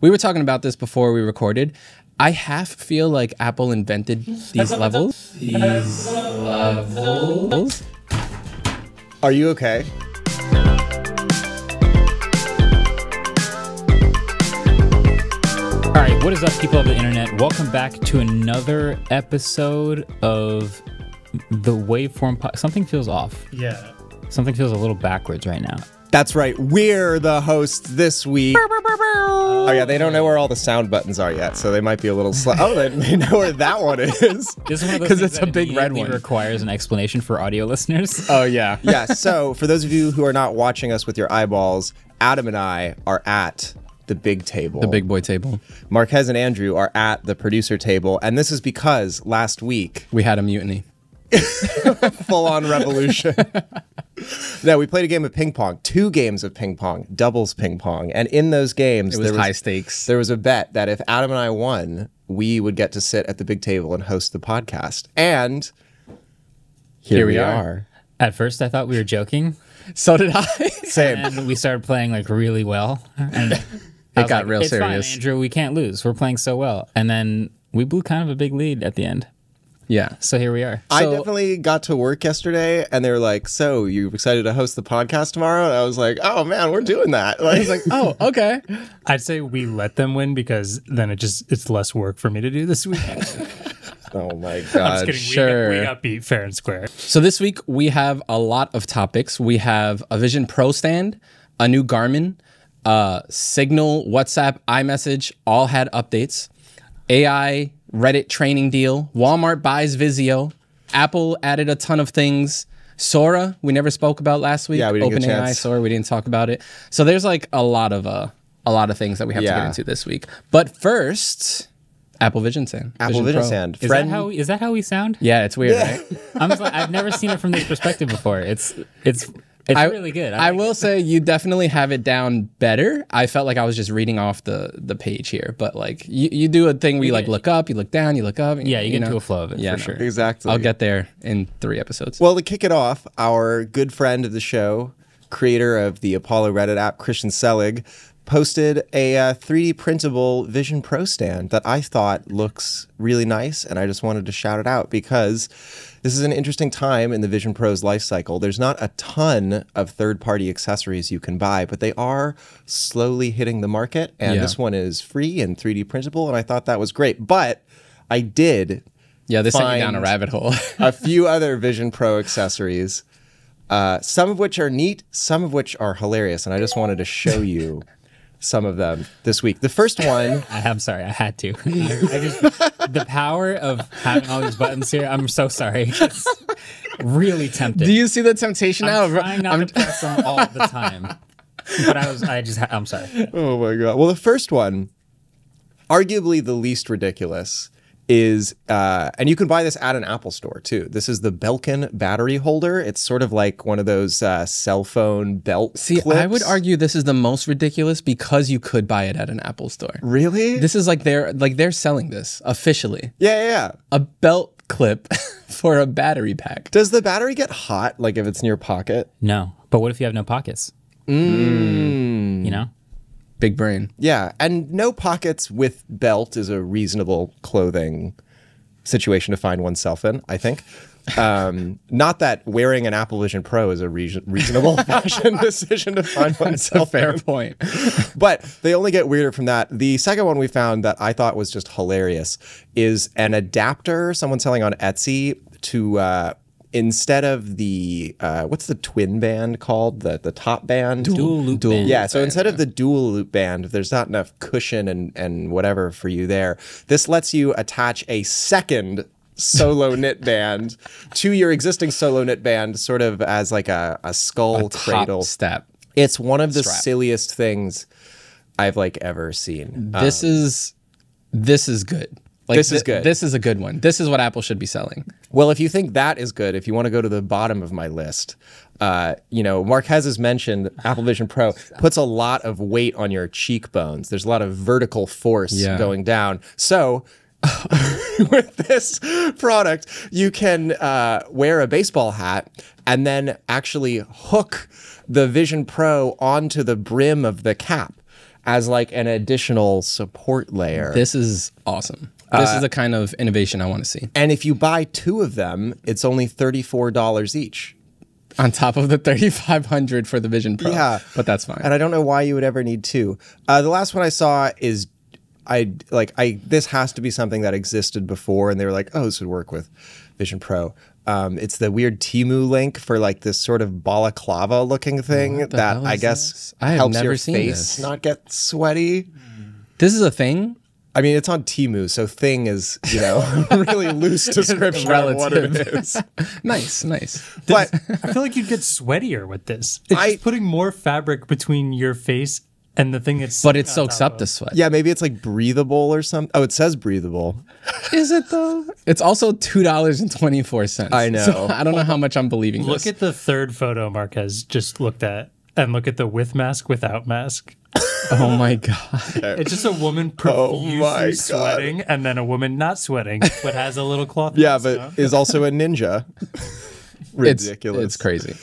We were talking about this before we recorded. I half feel like Apple invented these levels. These levels. Are you okay? All right, what is up, people of the internet? Welcome back to another episode of the Waveform. Po- Something feels off. Yeah. Something feels a little backwards right now. That's right. We're the hosts this week. Oh yeah, they don't know where all the sound buttons are yet, so they might be a little slow. Oh, they, they know where that one is. This is one of those 'Cause things it's a big red one. Requires an explanation for audio listeners. Oh yeah. yeah. So for those of you who are not watching us with your eyeballs, Adam and I are at the big table. The big boy table. Marques and Andrew are at the producer table, and this is because last week We had a mutiny. full on revolution. no, we played a game of ping pong, two games of ping pong, doubles ping pong, and in those games It was there high stakes. There was a bet that if Adam and I won, we would get to sit at the big table and host the podcast. And here, Here we we are. are. At first, I thought we were joking, So did I. Same. and we started playing like really well. And it got real it's serious." Fine, Andrew, we can't lose. We're playing so well. And then we blew kind of a big lead at the end. Yeah. So here we are. I So- definitely got to work yesterday, and they were like, "So, you excited to host the podcast tomorrow?" And I was like, "Oh man, we're doing that!" Like, I was like, oh, okay. I'd say we let them win because then it just it's less work for me to do this week. "Oh my I'm just god!" kidding. sure. We, got, we got beat fair and square. So this week we have a lot of topics. We have a Vision Pro stand, a new Garmin, uh, Signal, WhatsApp, iMessage, all had updates. AI, Reddit training deal. Walmart buys Vizio. Apple added a ton of things. Sora, we never spoke about last week. Yeah, we didn't get a OpenAI, chance. Sora, we didn't talk about it. So there's like a lot of uh, a lot of things that we have to Yeah. get into this week. But first, Apple Vision Stand. Apple Vision Pro. Stand. Is Friend, that how is that how we sound? Yeah, it's weird, right? I'm just like, I've never seen it from this perspective before. It's it's it's I, really good. I, like will it. say you definitely have it down better. I felt like I was just reading off the the page here, but like you, you do a thing where you like get- look up, you look down, you look up. and, Yeah, you get know. into a flow of it Yeah, for no. sure. exactly. I'll get there in three episodes. Well, to kick it off, our good friend of the show, creator of the Apollo Reddit app, Christian Selig, posted a uh, 3D printable Vision Pro stand that I thought looks really nice, and I just wanted to shout it out because this is an interesting time in the Vision Pro's life cycle. There's not a ton of third-party accessories you can buy, but they are slowly hitting the market, and Yeah. this one is free and 3D printable, and I thought that was great. But I did yeah, this sent you down a rabbit hole. a few other Vision Pro accessories, uh, some of which are neat, some of which are hilarious, and I just wanted to show you some of them this week. The first one, I, am sorry, I had to. I, I just the power of having all these buttons here. I'm so sorry. It's really tempting. do you see the temptation now? I'm trying not I'm- to press them all the time, but I was. I just. I'm sorry. oh my god! Well, the first one, arguably the least ridiculous, is, uh, and you can buy this at an Apple store too. This is the Belkin battery holder. It's sort of like one of those uh, cell phone belt. See, I would argue this is the most ridiculous because you could buy it at an Apple store. Really? This is like they're like they're selling this officially. yeah, yeah, yeah. A belt clip for a battery pack. Does the battery get hot? Like if it's in your pocket? No, but what if you have no pockets? Mmm. You know. Big brain. Yeah, and no pockets with belt is a reasonable clothing situation to find oneself in, I think. Um, not that wearing an Apple Vision Pro is a reason- reasonable fashion decision to find oneself fair in. point. But they only get weirder from that. The second one we found that I thought was just hilarious is an adapter someone selling on Etsy to uh, instead of the uh, what's the twin band called the the top band Dual loop Dual band. yeah, so instead of the dual loop band, if there's not enough cushion and, and whatever for you there, this lets you attach a second solo knit band to your existing solo knit band, sort of as like a, a skull cradle. Top step. It's one of the strap. silliest things I've like ever seen. This is this is good. Like, This is thi- good. This is a good one. This is what Apple should be selling. Well, if you think that is good, if you want to go to the bottom of my list, uh, you know, Marques has mentioned Apple Vision Pro puts a lot of weight on your cheekbones. There's a lot of vertical force Yeah. going down. So, with this product, you can uh, wear a baseball hat and then actually hook the Vision Pro onto the brim of the cap. as like an additional support layer. This is awesome. This is the kind of innovation I want to see. and if you buy two of them, it's only $34 each. On top of the 3500 for the Vision Pro. Yeah. But that's fine. and I don't know why you would ever need two. Uh, the last one I saw is I like I this has to be something that existed before, and they were like, oh, this would work with Vision Pro. Um, it's the weird Temu link for like this sort of balaclava looking thing that I guess? I have helps never your seen face this. not get sweaty. this is a thing? I mean, it's on Temu, so thing is, you know, really loose description of what it Relative. Nice, nice. But I feel like you'd get sweatier with this. It's I- just putting more fabric between your face and the thing it's. But it soaks up the sweat. yeah, maybe it's like breathable or something. Oh, it says breathable. Is it though? It's also two dollars and twenty four cents. I know. I don't know how much I'm believing Look this. at the third photo Mark has just looked at, and look at the with mask, without mask. Oh my god. It's just a woman Oh my profusely God. sweating, and then a woman not sweating, but has a little cloth. Yeah, mask but on. is also a ninja. It's Ridiculous. it's crazy.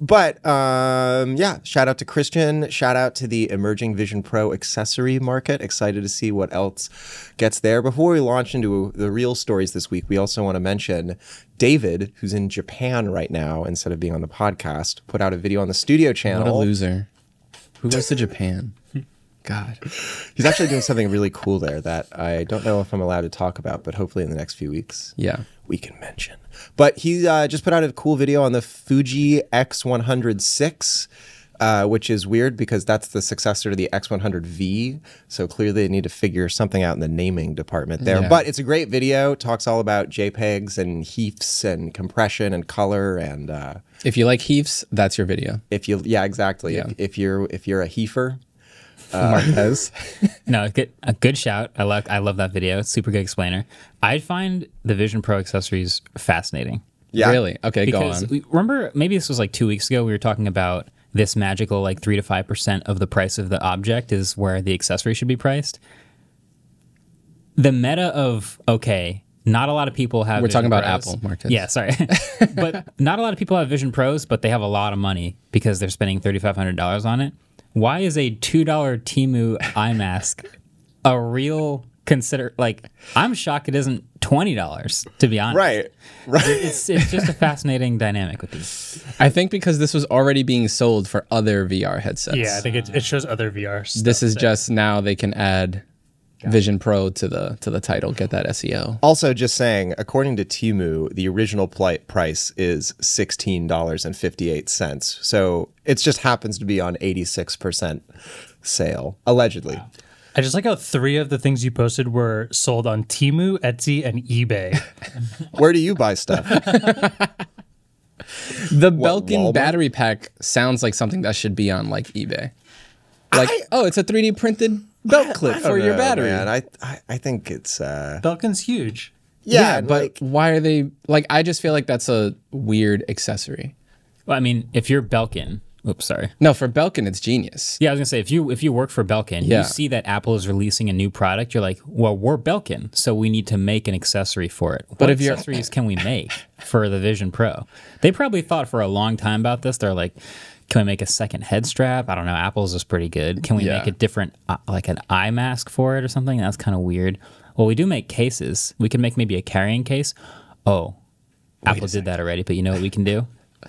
But um, yeah, shout out to Christian. Shout out to the emerging Vision Pro accessory market. Excited to see what else gets there. Before we launch into the real stories this week, we also want to mention David, who's in Japan right now instead of being on the podcast, put out a video on the studio What a channel. loser. Who goes to Japan? God. He's actually doing something really cool there that I don't know if I'm allowed to talk about, but hopefully in the next few weeks Yeah. we can mention. But he uh, just put out a cool video on the Fuji X100VI, uh, which is weird because that's the successor to the X100V. So clearly they need to figure something out in the naming department there. Yeah. But it's a great video. Talks all about JPEGs and HEIFs and compression and color and uh, If you like HEIFs, that's your video. if you yeah exactly Yeah. If, if you're if you're a heifer. Marques. No, good, a good shout. I like. I love that video. It's super good explainer. I find the Vision Pro accessories fascinating Yeah. Really? Okay, go on. we, remember maybe this was like two weeks ago. We were talking about this magical like three to five percent of the price of the object is where the accessory should be priced. The meta of okay, not a lot of people have. We're talking about Pros. Apple, Marques. Yeah, sorry, but not a lot of people have Vision Pros, but they have a lot of money because they're spending thirty five hundred dollars on it. Why is a two dollar Temu eye mask a real consider? Like, I'm shocked it isn't twenty dollars. To be honest, Right. Right. It's it's just a fascinating dynamic with these. I think because this was already being sold for other VR headsets. yeah, I think it, it shows other VR. Stuff this is there. just now they can add Vision Pro to the to the title, get that SEO. Also, just saying, according to Temu, the original pli- price is sixteen dollars and fifty eight cents. So it just happens to be on eighty six percent sale, allegedly. I just like how three of the things you posted were sold on Temu, Etsy, and eBay. Where do you buy stuff? The Belkin Walmart? battery pack sounds like something that should be on like eBay. Like, oh, it's a 3D printed belt clip for your battery. man. I, I I think it's uh Belkin's huge. yeah, but like why are they like? I just feel like that's a weird accessory. Well, I mean, if you're Belkin, oops, sorry. No, for Belkin, it's genius. Yeah, I was gonna say if you if you work for Belkin, Yeah. you see that Apple is releasing a new product, you're like, well, we're Belkin, so we need to make an accessory for it. What if you're- accessories can we make for the Vision Pro? They probably thought for a long time about this. They're like, can we make a second head strap? I don't know. Apple's is pretty good. Can we Yeah. make a different, uh, like an eye mask for it or something? That's kind of weird. Well, we do make cases. We can make maybe a carrying case. Oh, Apple did that already, but you know what we can do?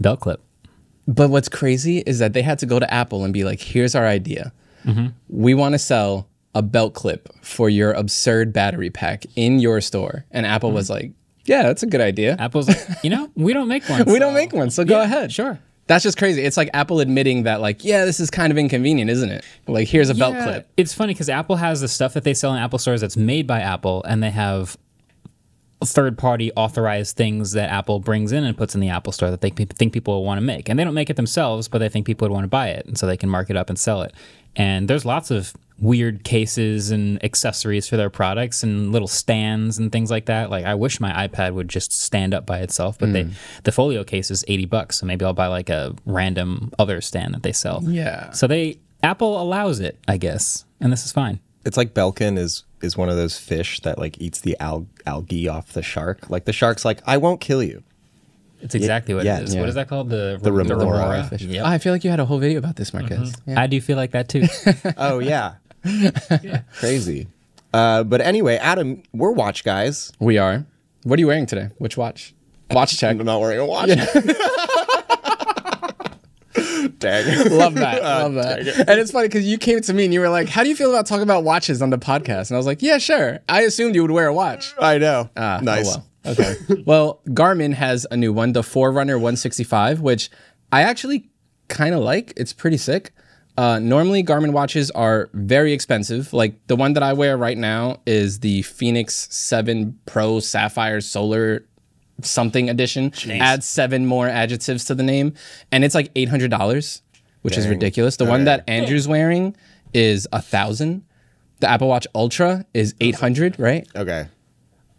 Belt clip. But what's crazy is that they had to go to Apple and be like, here's our idea. We want to sell a belt clip for your absurd battery pack in your store. And Apple was like, yeah, that's a good idea. Apple's like, you know, we don't make one. we don't make one, so go Yeah, ahead. Sure. That's just crazy. It's like Apple admitting that, like, yeah, this is kind of inconvenient, isn't it? Like, here's a belt Yeah, clip. It's funny because Apple has the stuff that they sell in Apple stores that's made by Apple, and they have third party authorized things that Apple brings in and puts in the Apple store that they think people will want to make. And they don't make it themselves, but they think people would want to buy it. And so they can mark it up and sell it. And there's lots of weird cases and accessories for their products and little stands and things like that. Like I wish my iPad would just stand up by itself, but they hmm. the folio case is 80 bucks. So maybe I'll buy like a random other stand that they sell. Yeah. So they Apple allows it, I guess, and this is fine. it's like Belkin is is one of those fish that like eats the al- algae off the shark. Like the shark's like, I won't kill you. It's exactly what yeah, it is. yeah. What is that called? The The remora. remora. Fish. Oh, yep. Oh, I feel like you had a whole video about this, Marques. Mm-hmm. Yeah. I do feel like that too. Oh yeah. Crazy. Uh, but anyway, Adam, we're watch guys. We are. What are you wearing today? Which watch? Watch check. I'm not wearing a watch. Dang. Love that. Love that. And it's funny because you came to me and you were like, "How do you feel about talking about watches on the podcast?" And I was like, "Yeah, sure." I assumed you would wear a watch. I know. Ah, oh nice. well. Okay. well, Garmin has a new one, the Forerunner 165, which I actually kind of like. It's pretty sick. Uh, normally, Garmin watches are very expensive. Like the one that I wear right now is the Fenix 7 Pro Sapphire Solar something edition. Adds seven more adjectives to the name, and it's like eight hundred dollars, which is ridiculous. The one that Andrew's wearing is a thousand. The Apple Watch Ultra is eight hundred, right? Okay.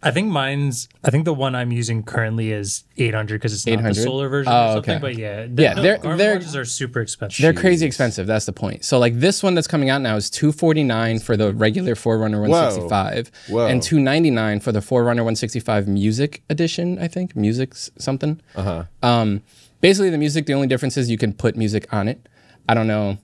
I think mine's. I think the one I'm using currently is 800 because it's not the solar version Oh, or something. okay. But yeah, Yeah, they're- Garmin they're- watches are super expensive. They're crazy expensive. That's the point. So like this one that's coming out now is two forty nine for the regular Forerunner one sixty five, Whoa. and two ninety nine for the Forerunner one sixty five Music Edition. I think music something. Uh huh. Um, basically the music. The only difference is you can put music on it. I don't know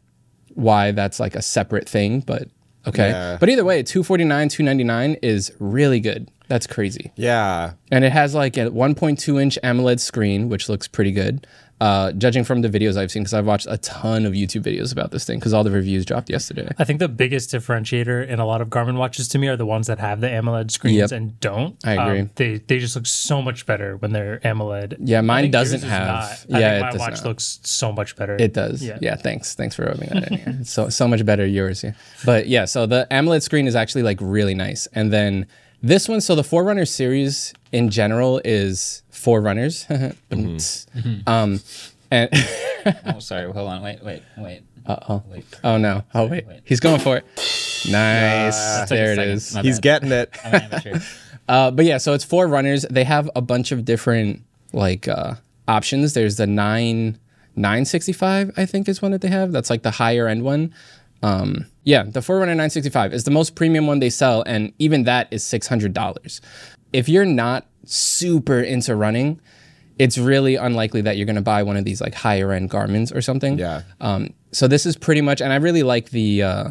why that's like a separate thing, but okay. Yeah. But either way, two forty nine, two ninety nine is really good. That's crazy. Yeah. And it has like a 1.2 inch AMOLED screen, which looks pretty good. Uh, judging from the videos I've seen, because I've watched a ton of YouTube videos about this thing, because all the reviews dropped yesterday. I think the biggest differentiator in a lot of Garmin watches to me are the ones that have the AMOLED screens Yep. and don't. I agree. Um, they they just look so much better when they're AMOLED. Yeah, mine doesn't have- not. I yeah, think it my does watch not. looks so much better. It does. Yeah. Yeah. thanks. Thanks for rubbing that in. Yeah. It's so so much better yours. Yeah. But yeah, so the AMOLED screen is actually like really nice. And then this one, so the Forerunner series in general is Forerunners. Um, and oh, sorry. Hold on. Wait, wait, wait. uh oh. Oh no. Oh wait. Wait. He's going for it. Nice. Took a there it is. My He's bad. getting it. I'm an amateur. Uh, but yeah, so it's Forerunners. They have a bunch of different like uh, options. There's the nine nine sixty five, I think is one that they have. That's like the higher end one. Um, yeah, the Forerunner 965 is the most premium one they sell, and even that is six hundred dollars. If you're not super into running, it's really unlikely that you're going to buy one of these like higher end Garmin's or something. Yeah. Um, so this is pretty much, and I really like the uh,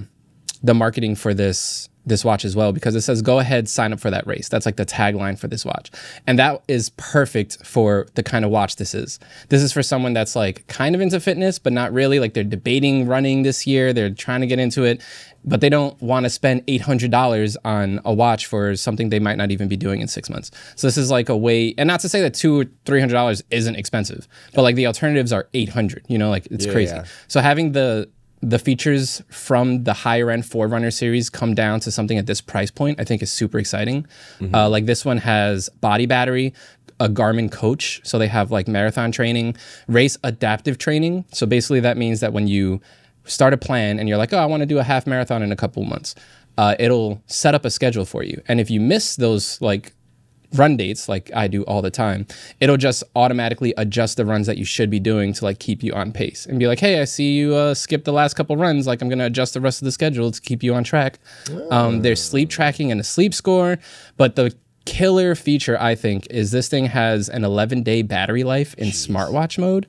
the marketing for this this watch as well because it says go ahead sign up for that race. That's like the tagline for this watch. And that is perfect for the kind of watch this is. This is for someone that's like kind of into fitness but not really. Like they're debating running this year. They're trying to get into it but they don't want to spend $800 on a watch for something they might not even be doing in six months. So this is like a way and not to say that two or three hundred dollars isn't expensive but like the alternatives are 800 you know like it's Yeah, crazy. yeah. so having the the features from the higher end Forerunner series come down to something at this price point, I think is super exciting. Uh, like this one has body battery, a Garmin coach, so they have like marathon training, race adaptive training. So basically, that means that when you start a plan and you're like, oh, I want to do a half marathon in a couple months, uh, it'll set up a schedule for you. And if you miss those like run dates like I do all the time, it'll just automatically adjust the runs that you should be doing to like keep you on pace and be like, hey, I see you uh, skipped the last couple runs. Like I'm gonna adjust the rest of the schedule to keep you on track. Um, there's sleep tracking and a sleep score, but the killer feature I think is this thing has an 11 day battery life in smartwatch mode,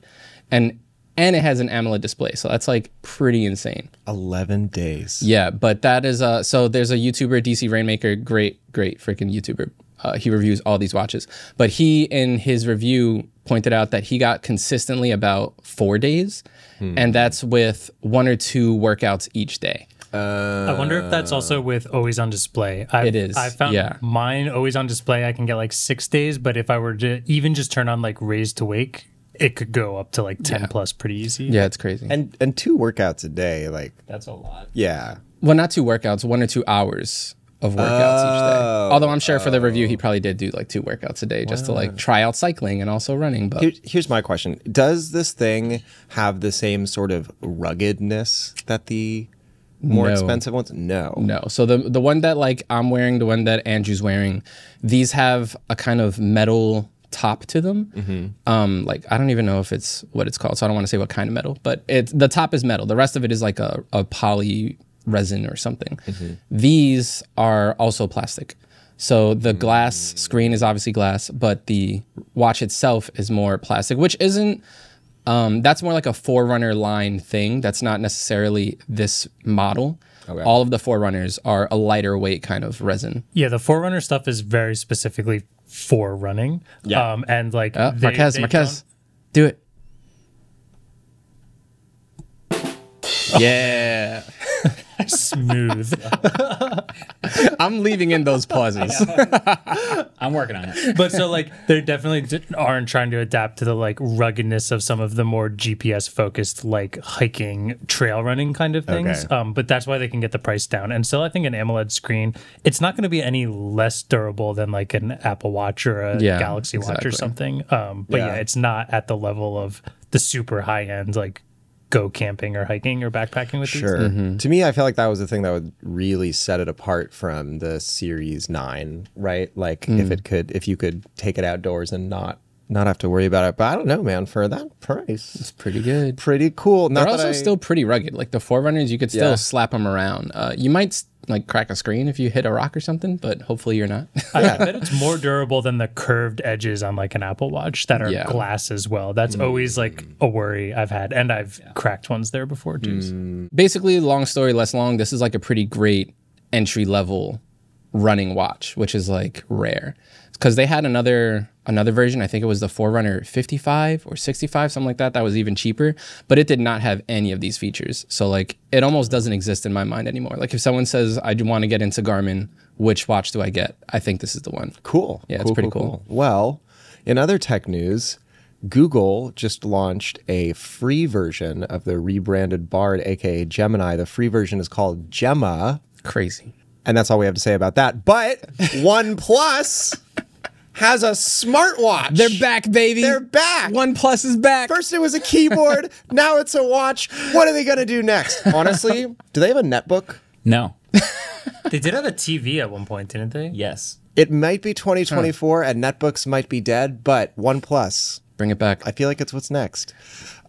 and and it has an AMOLED display, so that's like pretty insane. 11 days. Yeah, but that is uh so there's a YouTuber DC Rainmaker, great great freaking YouTuber. Uh, he reviews all these watches, but he in his review pointed out that he got consistently about four days, and that's with one or two workouts each day. I wonder if that's also with always on display. I've, It is, I found yeah. mine always on display. I can get like six days, but if I were to even just turn on like raise to wake, it could go up to like ten plus pretty easy. Yeah, it's crazy. And and two workouts a day, like That's a lot. yeah. well, not two workouts, one or two hours of workouts each day. Although I'm sure for the review he probably did do like two workouts a day just to like try out cycling and also running. But Here, here's my question: Does this thing have the same sort of ruggedness that the more No. expensive ones? No. No. So the the one that like I'm wearing, the one that Andrew's wearing, these have a kind of metal top to them. Um, like I don't even know if it's what it's called, so I don't want to say what kind of metal, but it's the top is metal. The rest of it is like a, a poly resin or something. These are also plastic. So the glass screen is obviously glass, but the watch itself is more plastic, which isn't. Um, that's more like a Forerunner line thing. That's not necessarily this model. Okay. All of the Forerunners are a lighter weight kind of resin. Yeah, the Forerunner stuff is very specifically for running. Yeah. Um, and like Uh, they- Marques, they Marques, do it. yeah, don't- smooth. I'm leaving in those pauses. I'm working on it. but so like they definitely d- aren't trying to adapt to the like ruggedness of some of the more GPS focused like hiking trail running kind of things. Okay. Um, but that's why they can get the price down. And still, I think an AMOLED screen, it's not going to be any less durable than like an Apple Watch or a Yeah, Galaxy Watch or something. Um, but yeah. Yeah. it's not at the level of the super high end like go camping or hiking or backpacking with Sure. Mm-hmm. To me, I feel like that was the thing that would really set it apart from the Series Nine, right? Like Mm. if it could, if you could take it outdoors and not not have to worry about it. But I don't know, man. For that price, it's Pretty good. pretty cool. Not They're also I- still pretty rugged. Like the Forerunners, you could still Yeah. slap them around. Uh, you might like crack a screen if you hit a rock or something, but hopefully you're not. I bet it's more durable than the curved edges on like an Apple Watch that are Yeah. glass as well. That's always like a worry I've had, and I've cracked ones there before too. so- Basically, long story less long. This is like a pretty great entry level running watch, which is like rare because they had another another version. I think it was the Forerunner 55 or 65, something like that. That was even cheaper, but it did not have any of these features. So like it almost doesn't exist in my mind anymore. Like if someone says I want to get into Garmin, which watch do I get? I think this is the one. Cool. Yeah, it's pretty cool. Well, in other tech news, Google just launched a free version of the rebranded Bard, aka Gemini. The free version is called Gemma, Crazy. And that's all we have to say about that. But OnePlus has a smartwatch. They're back, baby. They're back. One Plus is back. First it was a keyboard, now it's a watch. What are they going to do next? Honestly, do they have a netbook? No. They did have a TV at one point, didn't they? Yes. It might be 2024 and netbooks might be dead, but OnePlus, Bring it back. I feel like it's what's next.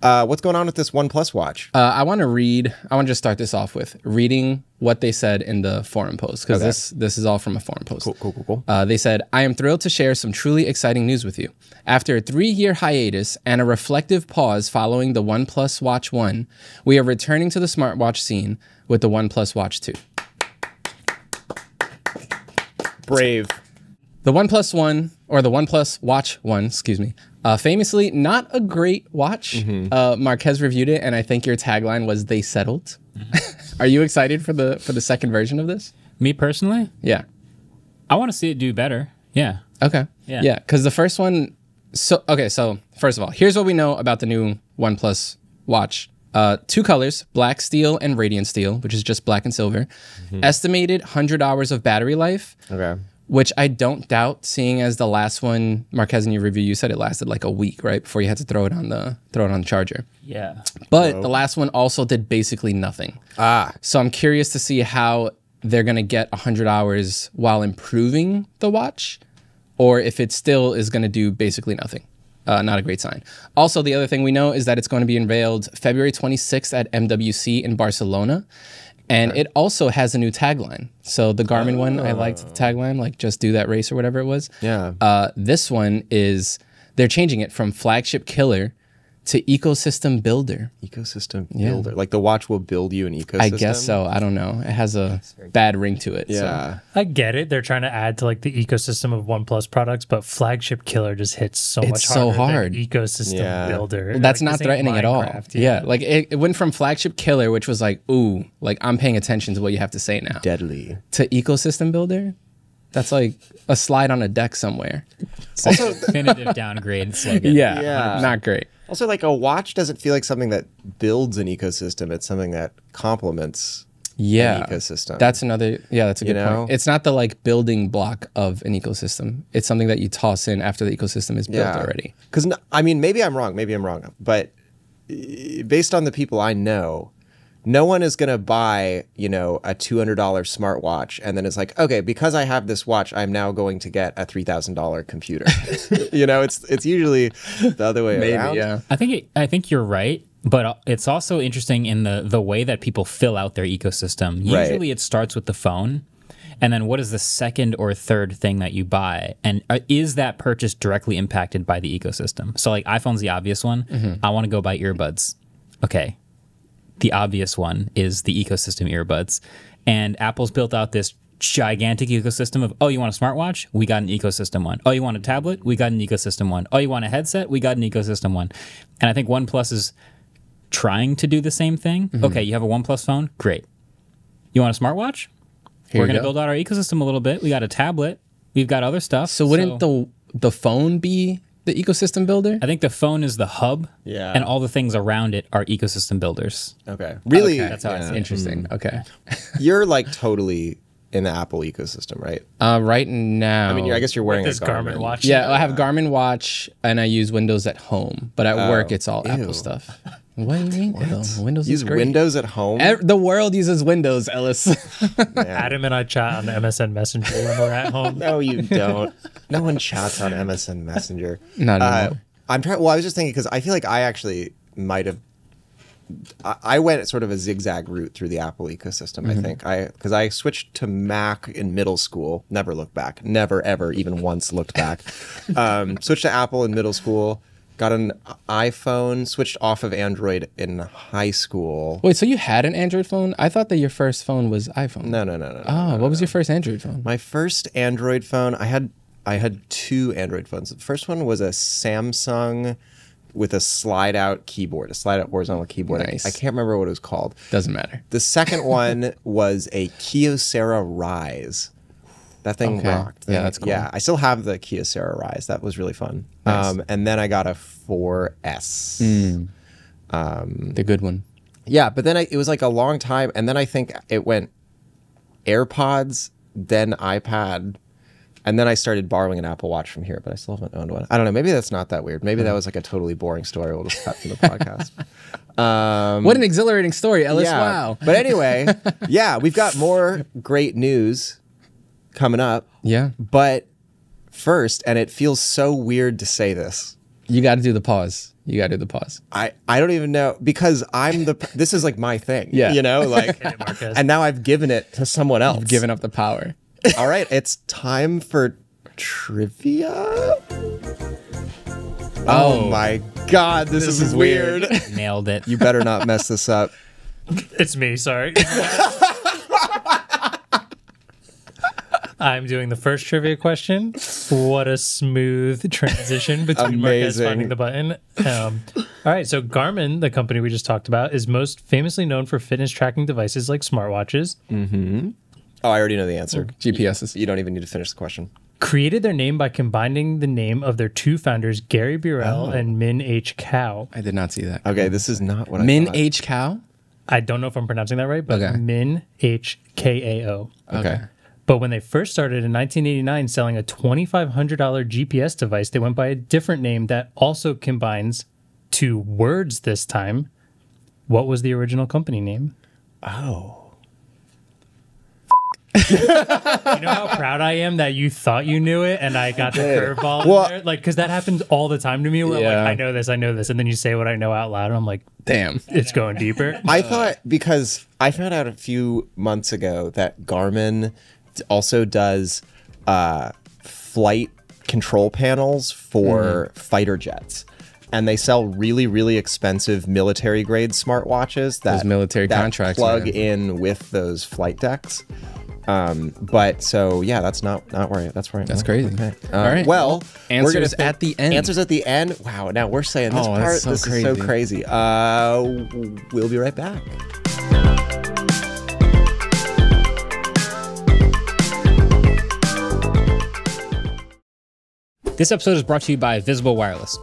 Uh, what's going on with this OnePlus watch? Uh, I want to read. I want to just start this off with reading what they said in the forum post because Okay. this this is all from a forum post. Cool, cool, cool, cool. Uh, they said, "I am thrilled to share some truly exciting news with you. After a three-year hiatus and a reflective pause following the OnePlus Watch One, we are returning to the smartwatch scene with the OnePlus Watch Two. Brave. The OnePlus One, or the OnePlus Watch One, excuse me, uh, famously not a great watch. Uh, Marques reviewed it, and I think your tagline was "They settled." Are you excited for the for the second version of this? Me personally, Yeah. I want to see it do better. Yeah. Okay. Yeah. Yeah, because the first one. So okay, so first of all, here's what we know about the new OnePlus watch. Uh, two colors, black steel and radiant steel, which is just black and silver. Estimated 100 hours of battery life, Okay. Which I don't doubt, seeing as the last one, Marques, in your review, you said it lasted like a week, right? Before you had to throw it on the throw it on the charger. Yeah. But the last one also did basically nothing. Ah, So I'm curious to see how they're going to get 100 hours while improving the watch, or if it still is going to do basically nothing. Uh, not a great sign. Also, the other thing we know is that it's going to be unveiled February 26th at MWC in Barcelona. And it also has a new tagline. So the Garmin one, I liked the tagline, like just do that race or whatever it was. Yeah. Uh, this one is, they're changing it from flagship killer to ecosystem builder. ecosystem builder. Like the watch will build you an ecosystem. I guess so. I don't know. It has a bad ring to it. so- Yeah. I get it. They're trying to add to like the ecosystem of OnePlus products, but flagship killer just hits so It's much so harder than hard. ecosystem Yeah. builder. Well, that's Like, not threatening at all. Minecraft, Yeah. Like it, it went from flagship killer, which was like, ooh, like I'm paying attention to what you have to say now, Deadly. to ecosystem builder. That's like a slide on a deck somewhere. Also, definitive downgrade slogan. Yeah. Yeah. Not great. Also, like a watch doesn't feel like something that builds an ecosystem. It's something that complements Yeah. ecosystem. That's another, yeah, that's a You good know? point. It's not the like building block of an ecosystem. It's something that you toss in after the ecosystem is built already. Because I mean, maybe I'm wrong. Maybe I'm wrong. But uh, based on the people I know, no one is going to buy, you know, a two hundred dollar smartwatch and then it's like, okay, because I have this watch, I'm now going to get a three thousand dollar computer. you know, it's it's usually the other way Maybe, around. yeah. I think it, I think you're right, but uh, it's also interesting in the the way that people fill out their ecosystem. Right. Usually, it starts with the phone, And then what is the second or third thing that you buy? And uh, is that purchase directly impacted by the ecosystem? So, like iPhone's the obvious one. Mm-hmm. I want to go buy earbuds. Okay. The obvious one is the ecosystem earbuds. And Apple's built out this gigantic ecosystem of, oh, you want a smartwatch? We got an ecosystem one. Oh, you want a tablet? We got an ecosystem one. Oh, you want a headset? We got an ecosystem one. And I think OnePlus is trying to do the same thing. Mm-hmm. Okay, you have a OnePlus phone? Great. You want a smartwatch? Here We're going to go. build out our ecosystem a little bit. We got a tablet. We've got other stuff. So wouldn't the the phone be the ecosystem builder? I think the phone is the hub. Yeah. And all the things around it are ecosystem builders. Okay. Really, Okay, That's how I see it. Interesting. Okay. you're like totally in the Apple ecosystem, right? Uh, right now, I mean, you're, I guess you're wearing This a Garmin watch. yeah, I have Garmin Watch and I use Windows at home, but at work it's all ew. Apple stuff. What do you mean? Ew, Windows Use is great. Windows at home. Ev- the world uses Windows, Ellis. Adam and I chat on MSN Messenger when we're at home. no, you don't. no one chats on MSN Messenger. Not Uh. I'm trying. Well, I was just thinking because I feel like I actually might have. I, I went sort of a zigzag route through the Apple ecosystem. I think I because I switched to Mac in middle school. Never looked back. Never ever even once looked back. um, switched to Apple in middle school. Got an iPhone. Switched off of Android in high school. Wait, so you had an Android phone? I thought that your first phone was iPhone. No, no, no, no. no. Oh, what was your first Android phone? My first Android phone, I had I had two Android phones. The first one was a Samsung with a slide out keyboard, a slide out horizontal keyboard. I- Nice. I, can't remember what it was called. Doesn't matter. The second one was a Kyocera Rise. That thing Okay. rocked. Yeah, that's cool. Yeah, I still have the Kyocera Rise. That was really fun. Nice. Um, and then I got a 4S. Mm. The good one. Yeah, but then I, it was like a long time, and then I think it went AirPods, then iPad, and then I started borrowing an Apple Watch from here. But I still haven't owned one. I don't know. Maybe that's not that weird. Maybe that was like a totally boring story. We'll just cut from the podcast. Um, What an exhilarating story, Ellis. yeah. Wow. But anyway, yeah, we've got more great news coming up. Yeah. But first, and it feels so weird to say this. You got to do the pause. You got to do the pause. I, I don't even know because I'm the this is like my thing. Yeah. You know, like and now I've given it to someone else. You've given up the power. All right, it's time for trivia. Oh, oh. my god, this, is, is weird. weird. Nailed it. you better not mess this up. It's me, sorry. I'm doing the first trivia question. What a smooth transition between Marques finding the button. Um, all right, so Garmin, the company we just talked about, is most famously known for fitness tracking devices like smartwatches. Oh, I already know the answer. GPSs. You don't even need to finish the question. Created their name by combining the name of their two founders, Gary Burrell and Min H. Kao. I did not see that. Okay, this is not what I Min. H Kao. I don't know if I'm pronouncing that right, but Okay. Min H K A O. Okay. But when they first started in 1989 selling a $2,500 GPS device, they went by a different name that also combines two words this time. What was the original company name? Oh. You know how proud I am that you thought you knew it and I got the curveball Well- there? Like, because that happens all the time to me where Yeah. like, I know this, I know this. And then you say what I know out loud and I'm like, Damn. it's going deeper. I thought because I found out a few months ago that Garmin also does uh, flight control panels for fighter jets. And they sell really, really expensive military grade smartwatches that Those military that contracts, plug man. in with those flight decks. Um, but so yeah, that's not not where I, that's where I, That's crazy. Okay. Uh, All right. Well, Answers think- at the end. Answers at the end. Wow. Now we're saying this Oh, part. so this is so crazy. crazy. Uh, we'll be right back. This episode is brought to you by Visible Wireless.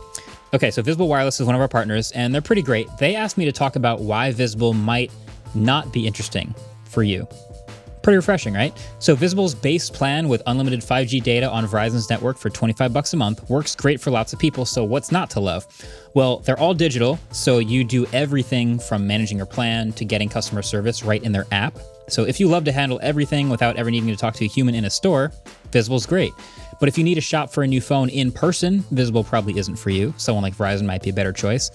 Okay, so Visible Wireless is one of our partners, and they're pretty great. They asked me to talk about why Visible might not be interesting for you. Pretty refreshing, right? So Visible's base plan with unlimited 5G data on Verizon's network for 25 bucks a month works great for lots of people, so what's not to love? Well, they're all digital, so you do everything from managing your plan to getting customer service right in their app. So if you love to handle everything without ever needing to talk to a human in a store, Visible's great. But if you need to shop for a new phone in person, Visible probably isn't for you. Someone like Verizon might be a better choice.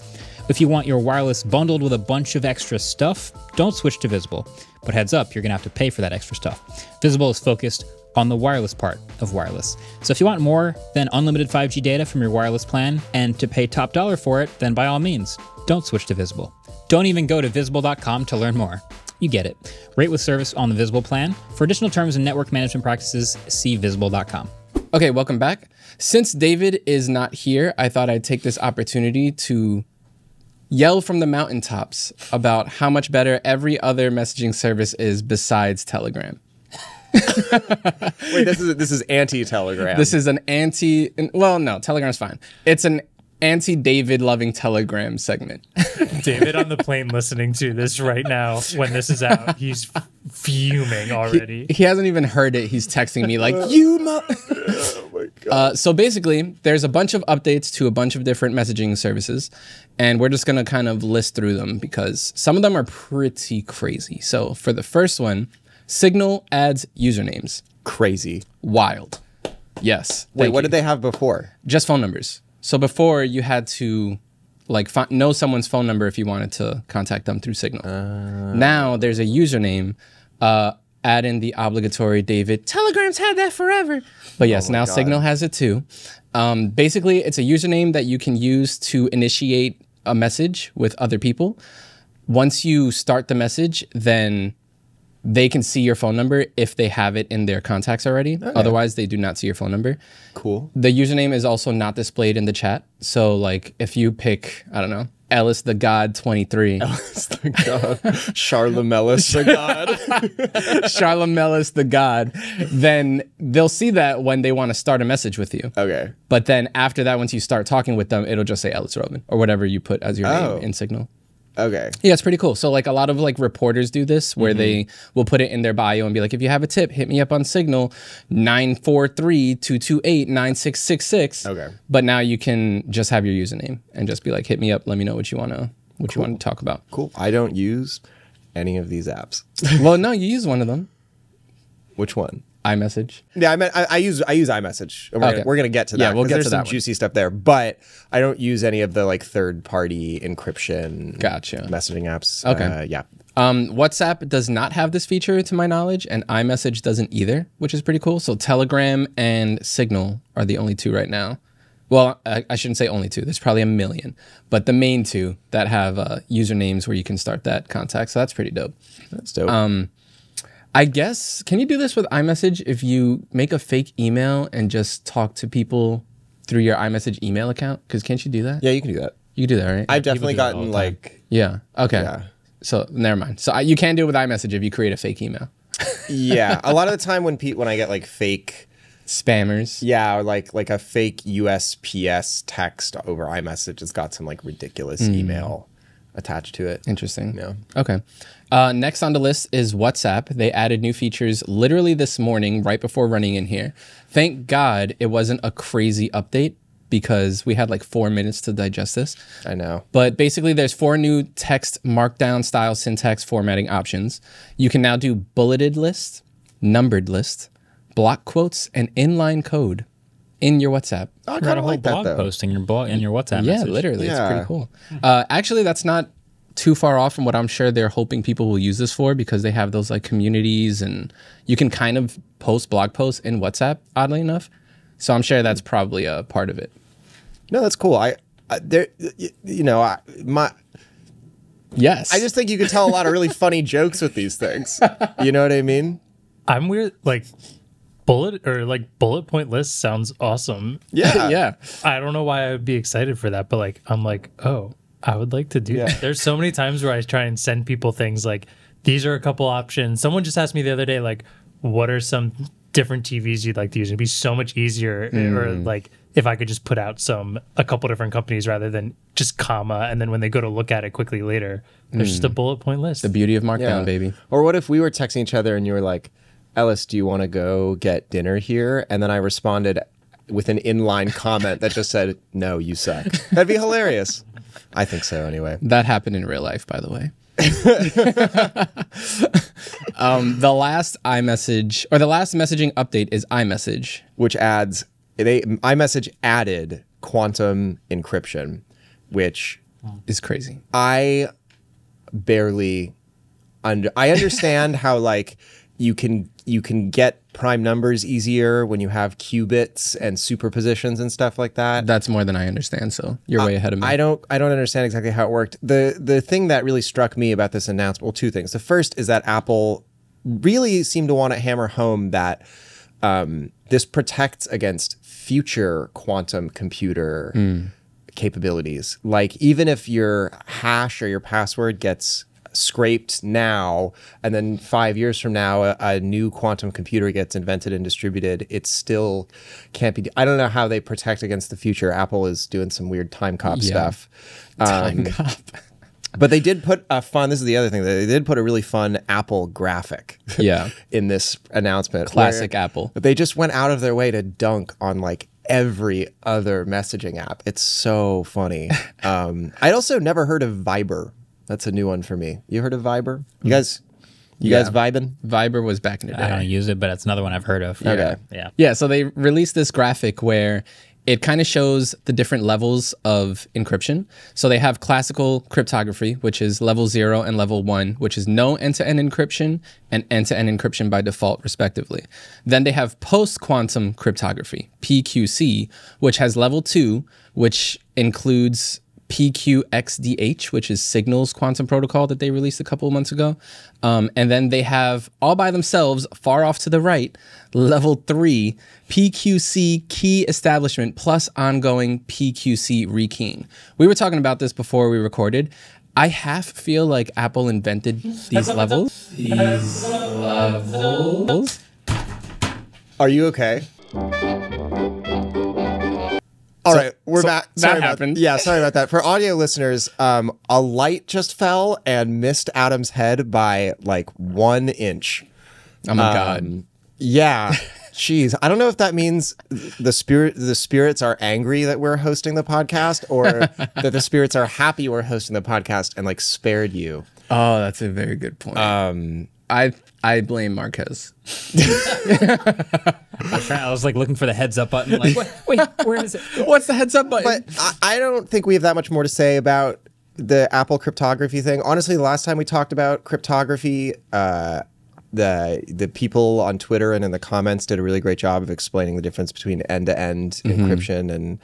If you want your wireless bundled with a bunch of extra stuff, don't switch to Visible. But heads up, you're going to have to pay for that extra stuff. Visible is focused on the wireless part of wireless. So if you want more than unlimited 5G data from your wireless plan and to pay top dollar for it, then by all means, don't switch to Visible. Don't even go to visible.com to learn more. You get it. Rate with service on the Visible plan. For additional terms and network management practices, see visible.com. Okay, welcome back. Since David is not here, I thought I'd take this opportunity to yell from the mountaintops about how much better every other messaging service is besides Telegram. Wait, this is this is anti-Telegram. This is an anti. Well, no, Telegram's fine. It's an anti David loving Telegram segment. David on the plane listening to this right now when this is out. He's fuming already. He hasn't even heard it. He's texting me like, "You." Mo-. Uh, so basically, there's a bunch of updates to a bunch of different messaging services, and we're just gonna kind of list through them because some of them are pretty crazy. So for the first one, Signal adds usernames. crazy. Wild. Yes. Wait, what you. did they have before? just phone numbers. So before you had to like know someone's phone number if you wanted to contact them through Signal. now there's a username. Uh, add in the obligatory David. Telegram's had that forever. But yes, now Signal has it too. Um, basically, it's a username that you can use to initiate a message with other people. Once you start the message, then they can see your phone number if they have it in their contacts already. Otherwise, they do not see your phone number. Cool. The username is also not displayed in the chat. So like if you pick, I don't know, Ellis the God 23, Charlemelis, the god. Charlotte Ellis the God, then they'll see that when they want to start a message with you. Okay. But then after that, once you start talking with them, it'll just say Ellis Rovin or whatever you put as your Oh. name in Signal. Okay. Yeah, it's pretty cool. So like a lot of like reporters do this where they mm-hmm. will put it in their bio and be like, if you have a tip, hit me up on Signal 943-228-9666. Okay. But now you can just have your username and just be like, hit me up, let me know what you wanna what you want to talk about. Cool. I don't use any of these apps. well, no, you use one of them. Which one? iMessage. Yeah, I meant I, I use I use iMessage. We're, Okay. gonna, we're gonna get to that. Yeah, we'll get there's to some that one. juicy stuff there, but I don't use any of the like third party encryption. Gotcha. Messaging apps. Okay. Uh, yeah. Um, WhatsApp does not have this feature to my knowledge, and iMessage doesn't either, which is pretty cool. So Telegram and Signal are the only two right now. Well, I, I shouldn't say only two. There's probably a million, but the main two that have uh, usernames where you can start that contact. So that's pretty dope. That's dope. Um, I guess can you do this with iMessage if you make a fake email and just talk to people through your iMessage email account? Because can't you do that? yeah, you can do that. You can do that, right? I've definitely do that all gotten like yeah. Okay. Yeah. So never mind. So I, you can do it with iMessage if you create a fake email. yeah. A lot of the time when pe- when I get like fake Spammers. yeah, or like like a fake USPS text over iMessage, it's got some like ridiculous Hmm. email attached to it. Interesting. Yeah. Okay. Uh, next on the list is WhatsApp. They added new features literally this morning, right before running in here. Thank God it wasn't a crazy update because we had like four minutes to digest this. I know. But basically, there's four new text markdown style syntax formatting options. You can now do bulleted list, numbered list, block quotes, and inline code in your WhatsApp. I Got kind a of whole like that blog though. post in your blog in your WhatsApp Yeah, message. literally, it's pretty cool. Uh, actually, that's not too far off from what I'm sure they're hoping people will use this for because they have those like communities and you can kind of post blog posts in WhatsApp. Oddly enough, so I'm sure that's probably a part of it. No, that's cool. I, I there you know, I my Yes, I just think you can tell a lot of really funny jokes with these things. You know what I mean? I'm weird. Like bullet or like bullet point list sounds awesome. Yeah. yeah. I don't know why I would be excited for that, but like I'm like, oh, I would like to do Yeah. that. There's so many times where I try and send people things like these are a couple options. Someone just asked me the other day, like, what are some different TVs you'd like to use? It'd be so much easier, or mm. like if I could just put out some a couple different companies rather than just comma, and then when they go to look at it quickly later, there's just a mm. bullet point list. The beauty of Markdown, baby. Or what if we were texting each other and you were like, Ellis, do you want to go get dinner here? And then I responded with an inline comment that just said, No, you suck. That'd be hilarious. I think so anyway. That happened in real life, by the way. um, the last iMessage or the last messaging update is iMessage. Which adds they iMessage added quantum encryption, which is crazy. I barely under I understand how like you can you can get prime numbers easier when you have qubits and superpositions and stuff like that. That's more than I understand. So you're way ahead of me. I don't I don't understand exactly how it worked. The the thing that really struck me about this announcement, well, two things. The first is that Apple really seemed to want to hammer home that um, this protects against future quantum computer capabilities. Like even if your hash or your password gets scraped now and then five years from now a, a new quantum computer gets invented and distributed it still can't be i don't know how they protect against the future apple is doing some weird time cop stuff Time Um, cop. but they did put a fun this is the other thing they did put a really fun apple graphic Yeah. in this announcement Classic Apple. they just went out of their way to dunk on like every other messaging app it's so funny um i'd also never heard of viber that's a new one for me you heard of viber you mm. guys you guys vibing Viber was back in the day. I don't use it, but it's another one I've heard of. Okay. Yeah. Yeah, so they released this graphic where it kind of shows the different levels of encryption. So they have classical cryptography, which is level zero and level one, which is no end to end encryption and end to end encryption by default, respectively. Then they have post quantum cryptography, PQC, which has level two, which includes PQXDH, which is Signal's quantum protocol that they released a couple of months ago. Um, and then they have all by themselves, far off to the right, level three PQC key establishment plus ongoing PQC rekeying. We were talking about this before we recorded. I half feel like Apple invented these levels. These levels. are you okay all right, we're so back. that Sorry about- happened. yeah, sorry about that. For audio listeners, um, a light just fell and missed Adam's head by like one inch. Oh my God. Um, Yeah. Jeez, I don't know if that means the spirit the spirits are angry that we're hosting the podcast or that the spirits are happy we're hosting the podcast and like spared you. Oh, that's a very good point. Um I I blame Marques. I was, trying- I was like looking for the heads up button. Like, wait, wait, where is it? What's the heads up button? but I, I don't think we have that much more to say about the Apple cryptography thing. Honestly, the last time we talked about cryptography, uh the the people on Twitter and in the comments did a really great job of explaining the difference between end to end encryption and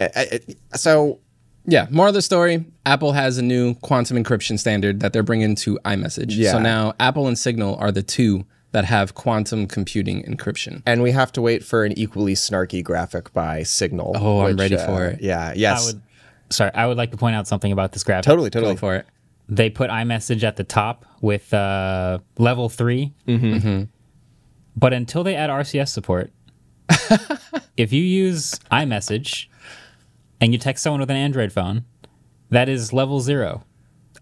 uh, uh, so Yeah, more of the story. Apple has a new quantum encryption standard that they're bringing to iMessage. Yeah. So now Apple and Signal are the two that have quantum computing encryption. and we have to wait for an equally snarky graphic by Signal. Oh, I'm ready for it. Yeah, I yes, would, sorry, I would like to point out something about this graphic. totally, Go totally. for it. They put iMessage at the top with uh, level 3 Mm-hmm. But until they add RCS support, if you use iMessage and you text someone with an Android phone, that is level zero,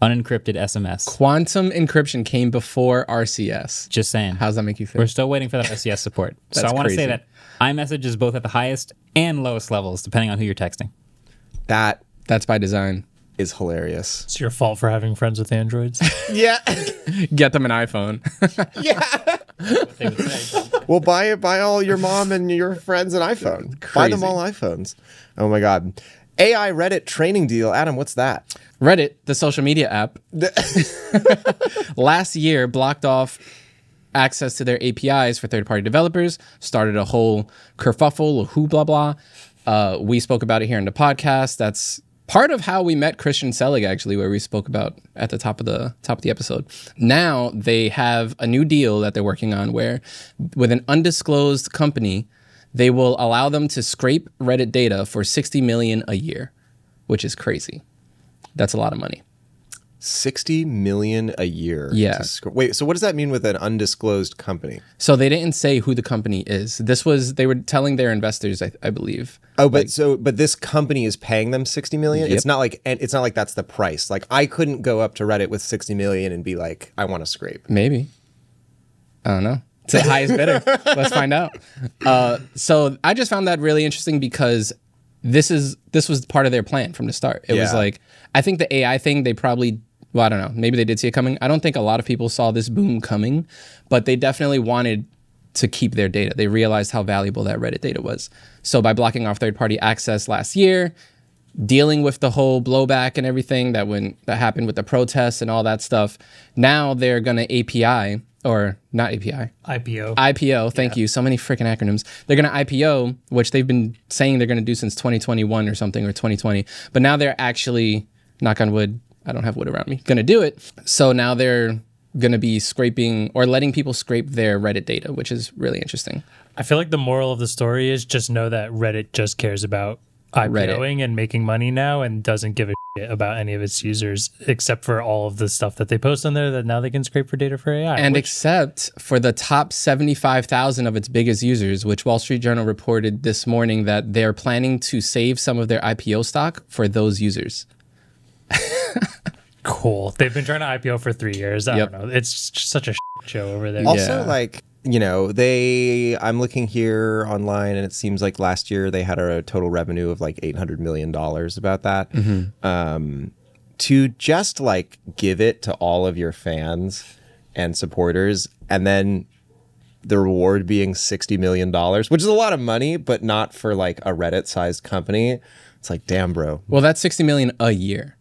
unencrypted SMS. Quantum encryption came before RCS. Just saying. How does that make you feel? We're still waiting for that RCS support. so I want to say that iMessage is both at the highest and lowest levels, depending on who you're texting. That That's by design. is hilarious. It's your fault for having friends with androids. Yeah, Get them an iPhone. yeah. well, buy buy all your mom and your friends an iPhone. Buy them all iPhones. Oh my god. AI Reddit training deal. Adam, what's that? Reddit, the social media app, last year blocked off access to their APIs for third-party developers, started a whole kerfuffle, a who blah blah. Uh, we spoke about it here in the podcast. That's part of how we met Christian Selig, actually, where we spoke about at the top of the top of the episode. Now they have a new deal that they're working on, where with an undisclosed company, they will allow them to scrape Reddit data for 60 million a year, which is crazy. That's a lot of money. 60 million a year. Yeah. Wait, so what does that mean with an undisclosed company? So they didn't say who the company is. This was they were telling their investors, I, I believe. Oh, but so but this company is paying them 60 million? Yep. It's not like it's not like that's the price. Like I couldn't go up to Reddit with 60 million and be like I want to scrape. Maybe. I don't know. It's the highest bidder. Let's find out. Uh, so I just found that really interesting because this is this was part of their plan from the start. It was like I think the AI thing they probably well I don't know maybe they did see it coming. I don't think a lot of people saw this boom coming, but they definitely wanted to keep their data. They realized how valuable that Reddit data was. So by blocking off third party access last year, dealing with the whole blowback and everything that when that happened with the protests and all that stuff. Now they're gonna API or not API, IPO. IPO. Thank you. So many freaking acronyms. They're going to IPO, which they've been saying they're going to do since 2021 or something or 2020. But now they're actually, knock on wood, I don't have wood around me, going to do it. So now they're going to be scraping or letting people scrape their Reddit data, which is really interesting. I feel like the moral of the story is just know that Reddit just cares about IPOing and making money now and doesn't give a shit about any of its users except for all of the stuff that they post on there that now they can scrape for data for AI. And which- except for the top 75,000 of its biggest users, which Wall Street Journal reported this morning that they're planning to save some of their IPO stock for those users. cool. They've been trying to IPO for three years. I Yep. don't know. It's such a shit show over there. Also, Yeah. like you know, they. I'm looking here online, and it seems like last year they had a total revenue of like 800 million dollars. About that, um, to just like give it to all of your fans and supporters, and then the reward being 60 million dollars, which is a lot of money, but not for like a Reddit-sized company. It's like, damn, bro. Well, that's 60 million a year.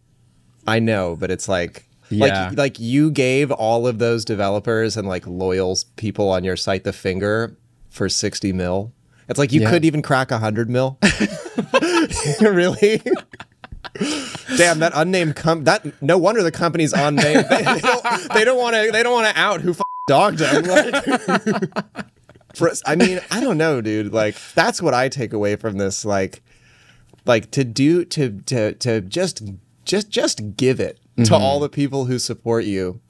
I know, but it's like Yeah. like like you gave all of those developers and like loyal people on your site the finger for 60 mil. It's like you Yeah. couldn't even crack a hundred mil. really? Damn, that unnamed com that no wonder the company's unnamed. They, they don't they don't want to they don't want to out who f- dogged them. Like, for, I mean, I don't know, dude. Like that's what I take away from this. Like, like to do to to to just just just give it to mm-hmm. all the people who support you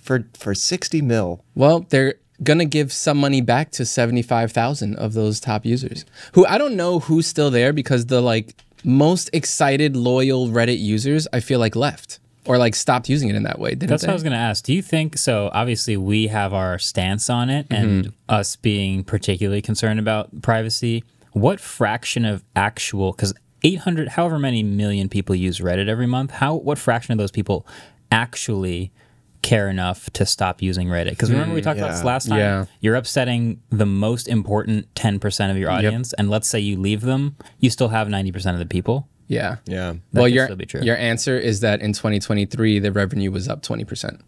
for for 60 mil. Well, they're gonna give some money back to 75,000 of those top users. Who I don't know who's still there because the like most excited loyal Reddit users I feel like left or like stopped using it in that way. Didn't That's they? what I was going to ask. Do you think so? Obviously, we have our stance on it, and mm-hmm. us being particularly concerned about privacy. What fraction of actual, because 800, however many million people use Reddit every month, how what fraction of those people actually care enough to stop using Reddit? Because remember we hmm, talked about this last time. Yeah. You're upsetting the most important 10% of your audience, and let's say you leave them, you still have 90% of the people. yeah. Yeah. well, your still be true. your answer is that in 2023 the revenue was up 20%.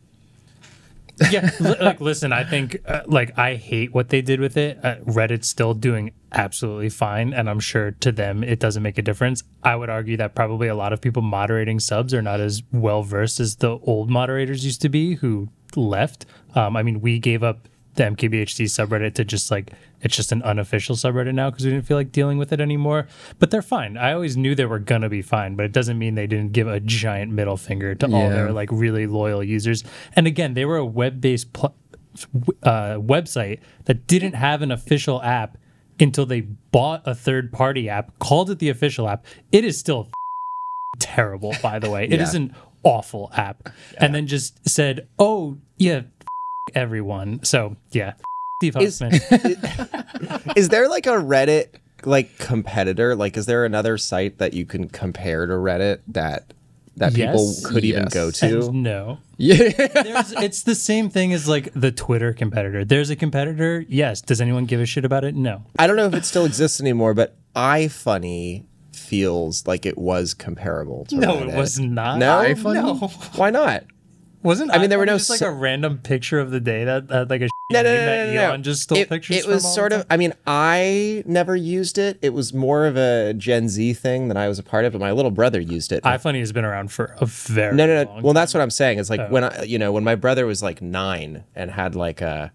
Yeah, li- like listen, I think uh, like I hate what they did with it. Uh, Reddit's still doing absolutely fine, and I'm sure to them it doesn't make a difference. I would argue that probably a lot of people moderating subs are not as well versed as the old moderators used to be who left. Um, I mean, we gave up the MKBHD subreddit to just like it's just an unofficial subreddit now because we didn't feel like dealing with it anymore. But they're fine. I always knew they were gonna be fine, but it doesn't mean they didn't give a giant middle finger to all their like really loyal users. And again, they were a web-based pl- uh, website that didn't have an official app until they bought a third-party app, called it the official app. It is still terrible, by the way. It is an awful app, and then just said, "Oh yeah, everyone." So yeah, Steve Is- Huffman. Is there like a Reddit like competitor? Like is there another site that you can compare to Reddit that that people Yes. could even Yes. go And to? no. Yeah. There's, it's the same thing as like the Twitter competitor. There's a competitor. Yes. Does anyone give a shit about it? No. I don't know if it still exists anymore, but iFunny feels like it was comparable to No, Reddit. it was not. No? iFunny? No. Why not? Wasn't I mean, there were no just like a random picture of the day that uh, like a No, no, no, that no, no, just stole it, pictures. It was sort of. I mean, I never used it. It was more of a Gen Z thing that I was a part of, but my little brother used it. iFunny has been around for a very No, no, no. Well, that's what I'm saying. It's like Oh. when I, you know, when my brother was like nine and had like a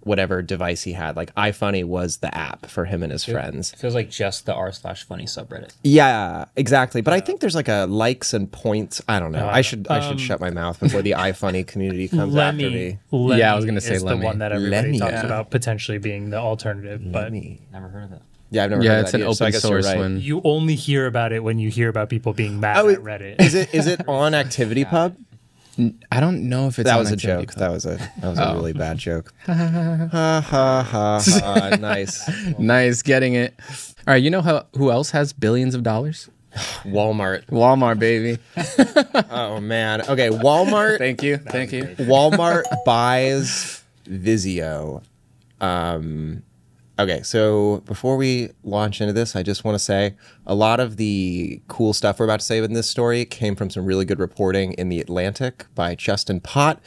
whatever device he had, like iFunny was the app for him and his friends. It feels like just the r slash funny subreddit. Yeah, exactly. But I think there's like a likes and points. I don't know. I uh, should I should um, shut my mouth before the iFunny community comes after me. Lemmy Yeah, I was gonna say is Lemmy. the one that everybody Lemmy. talks Yeah. about potentially being the alternative, but Never heard of it. Yeah, I've never yeah, heard of it's that an either, so open guess you're source right. one. you only hear about it when you hear about people being mad Oh, at Reddit. Is it is it on ActivityPub? I don't know if it's That was a joke. That was a that was a really bad joke. ha ha ha ha. Nice. Nice getting it. All right, you know how who else has billions of dollars? Walmart. Walmart, baby. Oh man. Okay, Walmart. Thank you. Thank you. Walmart buys Vizio. Um, Okay, so before we launch into this, I just want to say a lot of the cool stuff we're about to say in this story came from some really good reporting in The Atlantic by Justin Pot,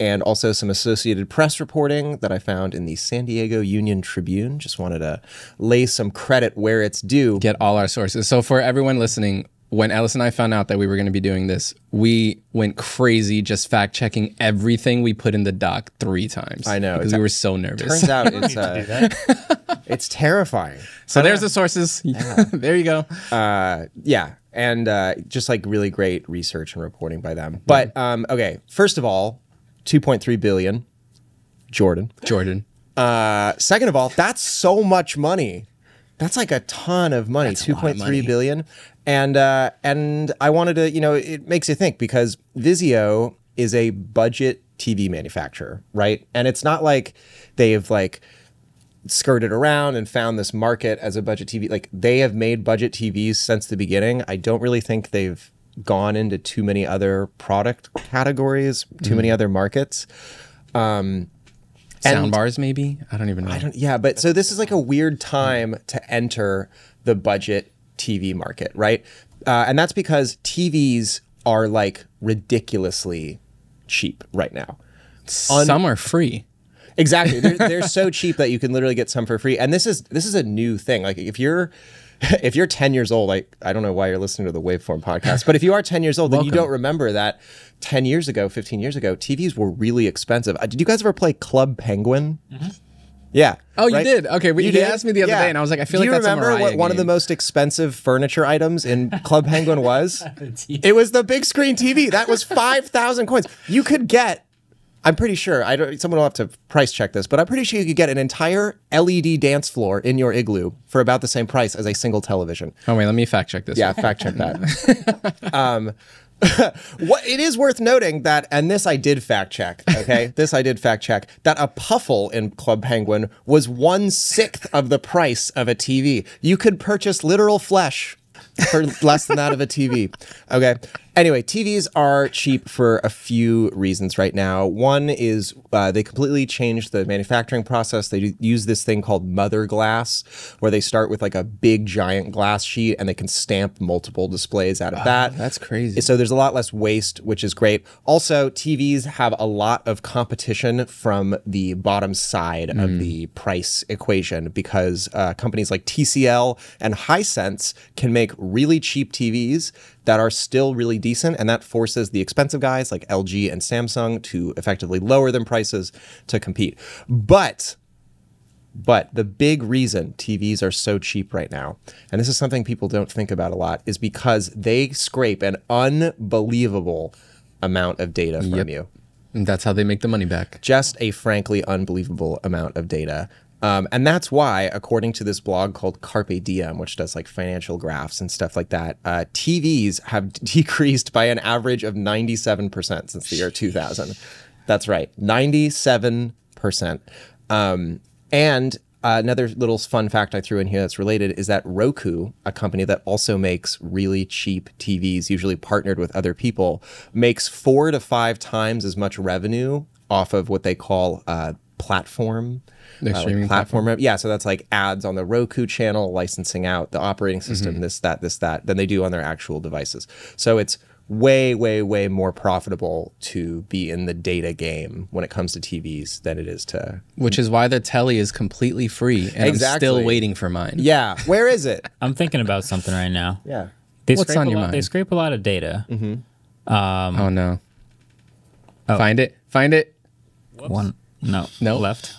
and also some Associated Press reporting that I found in the San Diego Union Tribune. Just wanted to lay some credit where it's due. Get all our sources. So for everyone listening, when Ellis and I found out that we were going to be doing this, we went crazy just fact checking everything we put in the doc three times. I know, because we were so nervous. Turns out it's Do uh, it's terrifying. so there's the sources. there you go. uh, yeah, and uh, just like really great research and reporting by them. But um, okay, first of all, 2.3 billion, Jordan. Jordan. Uh, second of all, that's so much money. That's like a ton of money, That's a lot of point money. billion. And uh, and I wanted to, you know, it makes you think because Vizio is a budget TV manufacturer, right? And it's not like they've like skirted around and found this market as a budget TV. Like they have made budget TVs since the beginning. I don't really think they've gone into too many other product categories, too Mm. many other markets. Um, Sound bars, maybe? I don't even know. I don't, yeah, but so this is like a weird time to enter the budget TV market, right? Uh, and that's because TVs are like ridiculously cheap right now. Some are free. Exactly. They're, they're so cheap that you can literally get some for free. And this is this is a new thing. Like if you're if you're 10 years old, like I don't know why you're listening to the Waveform podcast, but if you are 10 years old, then you don't remember that 10 years ago, 15 years ago, TVs were really expensive. Uh, did you guys ever play Club Penguin? Yeah. Oh, you did? Okay, we- You he did? asked me the other day, and I was like, I feel Do like you remember what Mariah one of the most expensive furniture items in Club Penguin was? it was the big screen TV. That was 5,000 coins. You could get I'm pretty sure. I don't. Someone will have to price check this, but I'm pretty sure you could get an entire LED dance floor in your igloo for about the same price as a single television. Oh wait, let me fact check this. Yeah, fact check that. um, what it is worth noting that, and this I did fact check. Okay, this I did fact check that a puffle in Club Penguin was one sixth of the price of a TV. You could purchase literal flesh for less than that of a TV. Okay. Anyway, TVs are cheap for a few reasons right now. One is uh, they completely changed the manufacturing process. They use this thing called mother glass, where they start with like a big giant glass sheet and they can stamp multiple displays out of that. that's crazy. So there's a lot less waste, which is great. Also, TVs have a lot of competition from the bottom side of the price equation because uh, companies like TCL and Hisense can make really cheap TVs that are still really decent, and that forces the expensive guys like LG and Samsung to effectively lower them prices to compete. But but the big reason TVs are so cheap right now, and this is something people don't think about a lot, is because they scrape an unbelievable amount of data from you. And that's how they make the money back. Just a frankly unbelievable amount of data. Um, and that's why, according to this blog called Carpe Diem, which does like financial graphs and stuff like that, uh, TVs have decreased by an average of 97% since the year 2000. That's right, 97%. Um, and another little fun fact I threw in here that's related is that Roku, a company that also makes really cheap TVs, usually partnered with other people, makes four to five times as much revenue off of what they call uh, platform. Their uh, like streaming platform. Yeah, so that's like ads on the Roku channel, licensing out the operating mm-hmm. system, this, that, this, that, than they do on their actual devices. So it's way, way, way more profitable to be in the data game when it comes to TVs than it is to Which is why the telly is completely free, and I'm still waiting for mine. Yeah. Where is it? I'm thinking about something right now. Yeah. They What's on your lot, They scrape a lot of data. Mm-hmm. Um, oh no. Oh. Find it. Find it. One, no, No. left,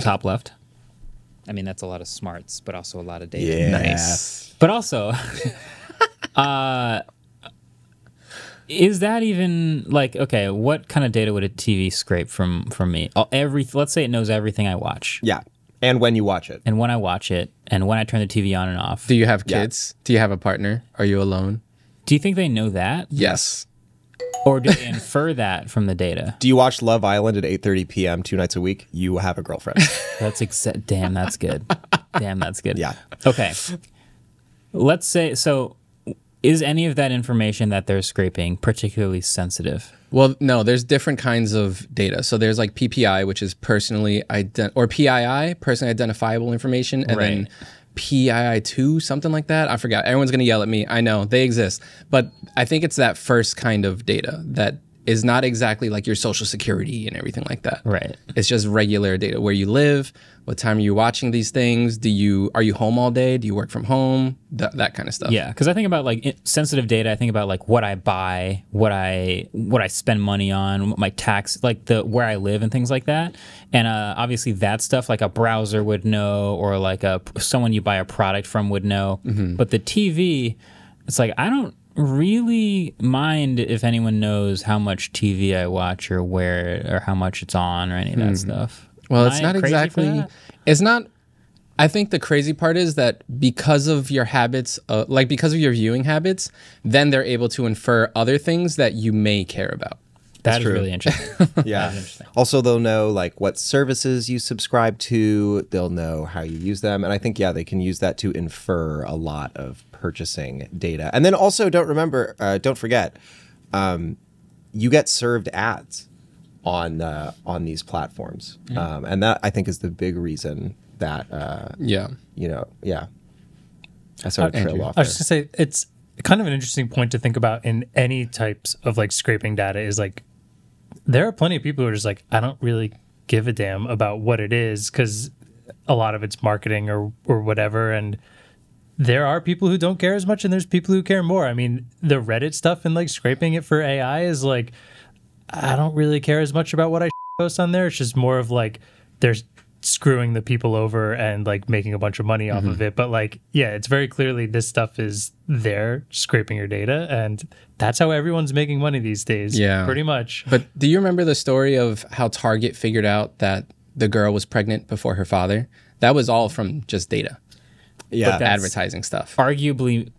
top left. I mean, that's a lot of smarts, but also a lot of data. Yeah. Nice. But also, uh, is that even like okay? What kind of data would a TV scrape from from me? Every let's say it knows everything I watch, Yeah. And when you watch it. and when I watch it, and when I turn the TV on and off. Do you have Yeah. kids? Do you have a partner? Are you alone? Do you think they know that, Yes. Or do they infer that from the data? Do you watch Love Island at 8:30 p.m. two nights a week? You have a girlfriend. That's exa- damn. That's good. Damn, that's good. Yeah. Okay. Let's say so. is any of that information that they're scraping particularly sensitive? Well, no, there's different kinds of data. So there's like PPI, which is personally ident or PII, personally identifiable information, and then PII2, something like that. I forgot. Everyone's gonna yell at me. I know they exist, but I think it's that first kind of data that is not exactly like your social security and everything like that. Right. It's just regular data. Where you live, what time are you watching these things? Do you are you home all day? Do you work from home? That that kind of stuff. Yeah, because I think about like sensitive data. I think about like what I buy, what I what I spend money on, my tax, like the where I live and things like that. And uh, obviously that stuff, like a browser would know, or like a someone you buy a product from would know. But the TV, it's like I don't really mind if anyone knows how much TV I watch or where or how much it's on or any of that stuff. Well, Am it's I not exactly. It's not. I think the crazy part is that because of your habits, uh, like because of your viewing habits, then they're able to infer other things that you may care about. That is true. really interesting. Yeah. Also, they'll know like what services you subscribe to. They'll know how you use them, and I think yeah, they can use that to infer a lot of purchasing data. And then also, don't remember, uh, don't forget, um, you get served ads on uh, on these platforms, um, and that I think is the big reason that uh, Yeah. you know, yeah. I sort of trailed Andrew. off. I was just gonna say it's kind of an interesting point to think about in any types of like scraping data is like there are plenty of people who are just like I don't really give a damn about what it is because a lot of it's marketing or or whatever and there are people who don't care as much and there's people who care more. I mean, the Reddit stuff and like scraping it for AI is like I don't really care as much about what I post on there. It's just more of like there's screwing the people over and like making a bunch of money off Mm-hmm. of it. But like, yeah, it's very clearly this stuff is there scraping your data, and that's how everyone's making money these days. Yeah. pretty much. But do you remember the story of how Target figured out that the girl was pregnant before her father? That was all from just data, yeah. that's- advertising stuff. arguably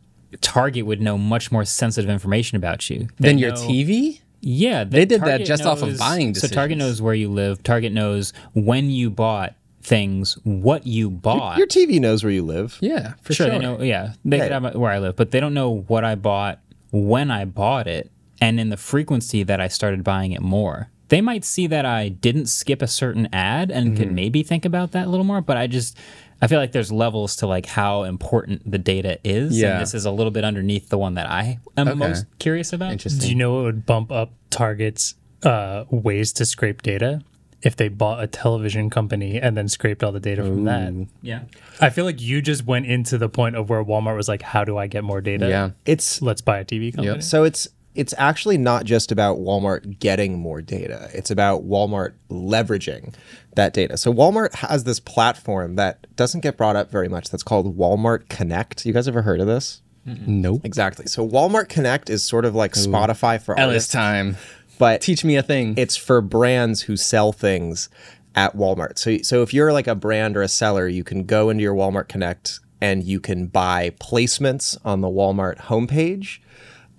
Target would know much more sensitive information about you than They your know- TV? Yeah, They did that Target just off of knows- buying So Target knows where you live. Target knows when you bought things, what you bought. Your TV knows where you live. Yeah, for sure, sure. they know. Yeah, they Yeah. could have where I live, but they don't know what I bought, when I bought it, and in the frequency that I started buying it more. They might see that I didn't skip a certain ad and Mm-hmm. could maybe think about that a little more, but I just I feel like there's levels to like how important the data is. Yeah. And this is a little bit underneath the one that I am Okay. most curious about. Interesting. Do you know what would bump up Target's uh, ways to scrape data? If they bought a television company and then scraped all the data from that, Yeah. I feel like you just went into the point of where Walmart was like, "How do I get more data? Yeah. It's let's buy a TV company." So it's it's actually not just about Walmart getting more data. It's about Walmart leveraging that data. So Walmart has this platform that doesn't get brought up very much that's called Walmart Connect. You guys ever heard of this? Nope. Exactly. So Walmart Connect is sort of like Spotify for Ellis artists, time. but Teach me a thing. it's for brands who sell things at Walmart. So so if you're like a brand or a seller, you can go into your Walmart Connect and you can buy placements on the Walmart homepage.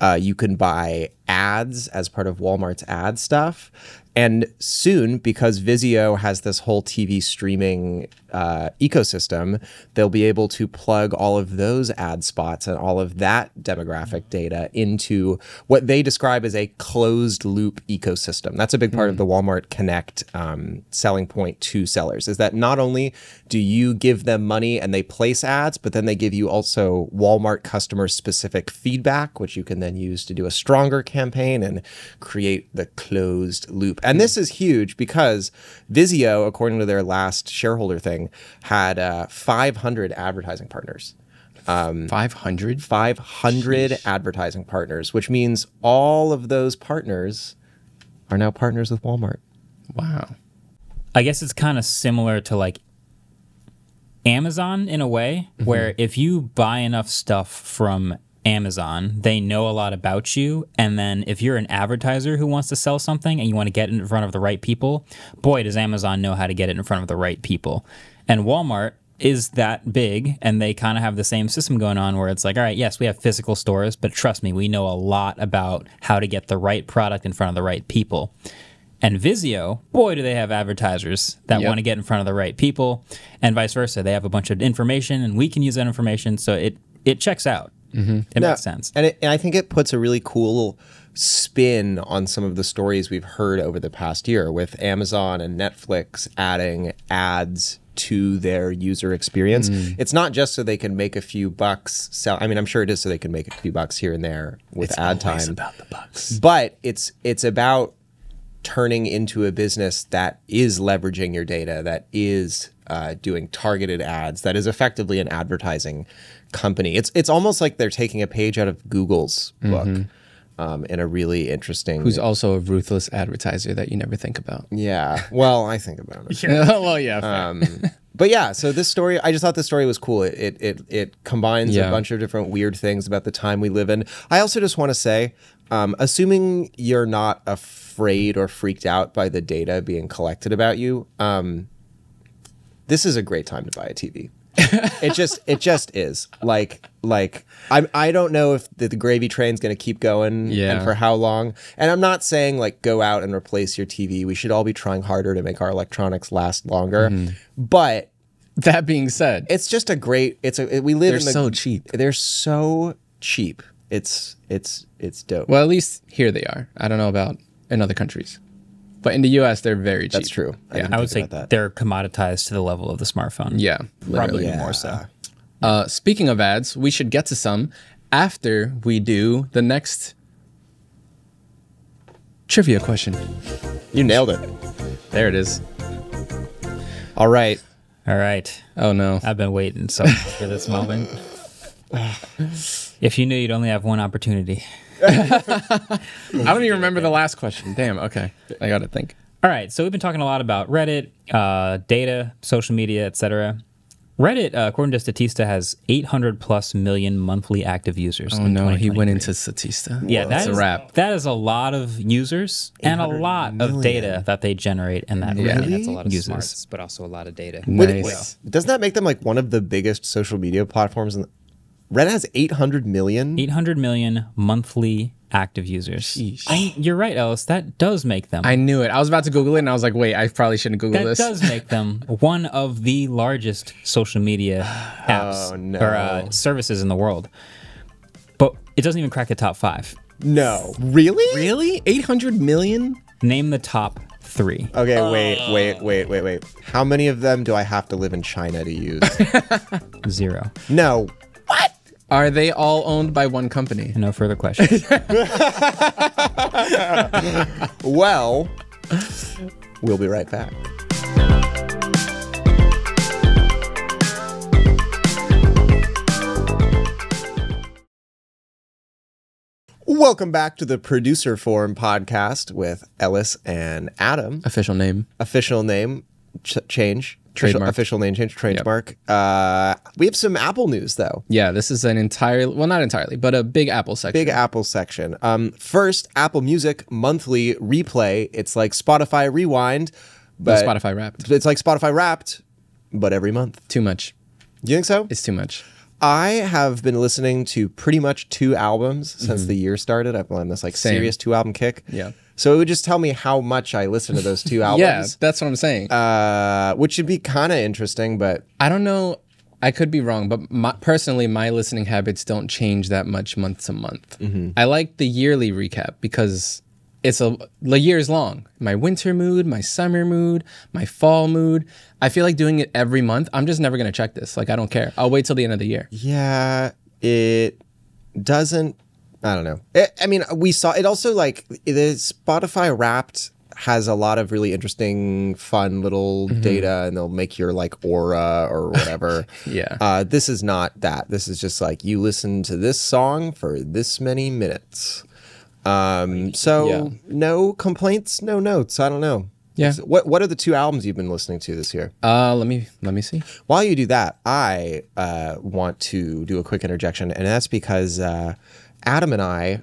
Uh, you can buy ads as part of Walmart's ad stuff. And soon, because Vizio has this whole TV streaming uh, ecosystem, they'll be able to plug all of those ad spots and all of that demographic data into what they describe as a closed loop ecosystem. That's a big part of the Walmart Connect um, selling point to sellers is that not only do you give them money and they place ads, but then they give you also Walmart customer specific feedback, which you can then use to do a stronger campaign and create the closed loop. And hmm. this is huge because Vizio, according to their last shareholder thing, had uh, 500 advertising partners. Um, 500? 500 advertising partners, which means all of those partners are now partners with Walmart. Wow. I guess it's kind of similar to like Amazon in a way, mm-hmm. where if you buy enough stuff from Amazon, they know a lot about you. And then if you're an advertiser who wants to sell something and you want to get it in front of the right people, boy, does Amazon know how to get it in front of the right people. And Walmart is that big and they kind of have the same system going on where it's like, all right, yes, we have physical stores, but trust me, we know a lot about how to get the right product in front of the right people. And Vizio, boy, do they have advertisers that Yep. want to get in front of the right people, and vice versa. They have a bunch of information, and we can use that information. So it it checks out. It No, makes sense. And, it, and I think it puts a really cool spin on some of the stories we've heard over the past year with Amazon and Netflix adding ads to their user experience. It's not just so they can make a few bucks sell I mean I'm sure it is so they can make a few bucks here and there with ad time. about the bucks. But it's it's about turning into a business that is leveraging your data, that is uh, doing targeted ads, that is effectively an advertising company. It's it's almost like they're taking a page out of Google's book um, in a really interesting. Who's also a ruthless advertiser that you never think about. yeah. Well, I think about it. well, yeah. Um, but yeah, so this story, I just thought this story was cool. It it it, it combines Yeah. a bunch of different weird things about the time we live in. I also just want to say, um, assuming you're not afraid or freaked out by the data being collected about you, um, this is a great time to buy a TV. it just it just is like like I I don't know if the, the gravy train's going to keep going Yeah. and for how long. And I'm not saying like go out and replace your TV. We should all be trying harder to make our electronics last longer. Mm-hmm. But that being said, it's just a great. It's a we live They're in the, so cheap. They're so cheap. It's it's it's dope. well, at least here they are. I don't know about in other countries, but in the U.S. they're very cheap. That's true. I Yeah, I would say that. they're commoditized to the level of the smartphone. yeah. Probably Yeah. more so. Uh, speaking of ads, we should get to some after we do the next trivia question. You nailed it. There it is. All right. All right. Oh no. I've been waiting so for this moment. If you knew you'd only have one opportunity. I don't even remember the last question. Damn. Okay. I got to think. All right, so we've been talking a lot about Reddit, uh, data, social media, etc. Reddit, uh, according to Statista, has 800 plus million monthly active users. Oh no, he went into Statista. Yeah, that's that is a wrap. That is a lot of users and a lot of data that they generate in that. Yeah. Reddit That's a lot of users. smarts, but also a lot of data. Nice. Doesn't that make them like one of the biggest social media platforms? In the, Reddit has 800 million. 800 million monthly active users. I, you're right, Ellis. That does make them. I knew it. I was about to Google it, and I was like, "Wait, I probably shouldn't Google that this." does make them one of the largest social media apps Oh, no. or uh, services in the world. But it doesn't even crack the top five. No, really? really? Eight hundred million? Name the top three. Okay, wait, wait, wait, wait, wait. How many of them do I have to live in China to use? Zero. no. Are they all owned by one company? No further questions. Well, we'll be right back. Welcome back to the Producer Forum podcast with Ellis and Adam. Official name. Official name ch- change. Official, Trademark. official name change. Trademark. Uh, we have some Apple news though. Yeah, this is an entirely well, not entirely, but a big Apple section. Big Apple section. Um, first, Apple Music monthly replay. It's like Spotify Rewind, but Spotify Wrapped. It's like Spotify Wrapped, but every month. Too much. Do you think so? It's too much. I have been listening to pretty much two albums since the year started. I've been on this like Same. serious two album kick. Yeah. So it would just tell me how much I listen to those two albums. Yeah, that's what I'm saying. Uh, which would be kind of interesting, but I don't know. I could be wrong, but my, personally, my listening habits don't change that much month to month. I like the yearly recap because it's a the year is long. My winter mood, my summer mood, my fall mood. I feel like doing it every month. I'm just never gonna check this. Like I don't care. I'll wait till the end of the year. yeah, it doesn't. I don't know. It, I mean, we saw it also like the Spotify Wrapped has a lot of really interesting, fun little data, and they'll make your like aura or whatever. Yeah. Uh, this is not that. This is just like you listen to this song for this many minutes. Um, so Yeah. no complaints, no notes. I don't know. Yeah. What What are the two albums you've been listening to this year? Uh, let me let me see. While you do that, I uh, want to do a quick interjection, and that's because uh, Adam and I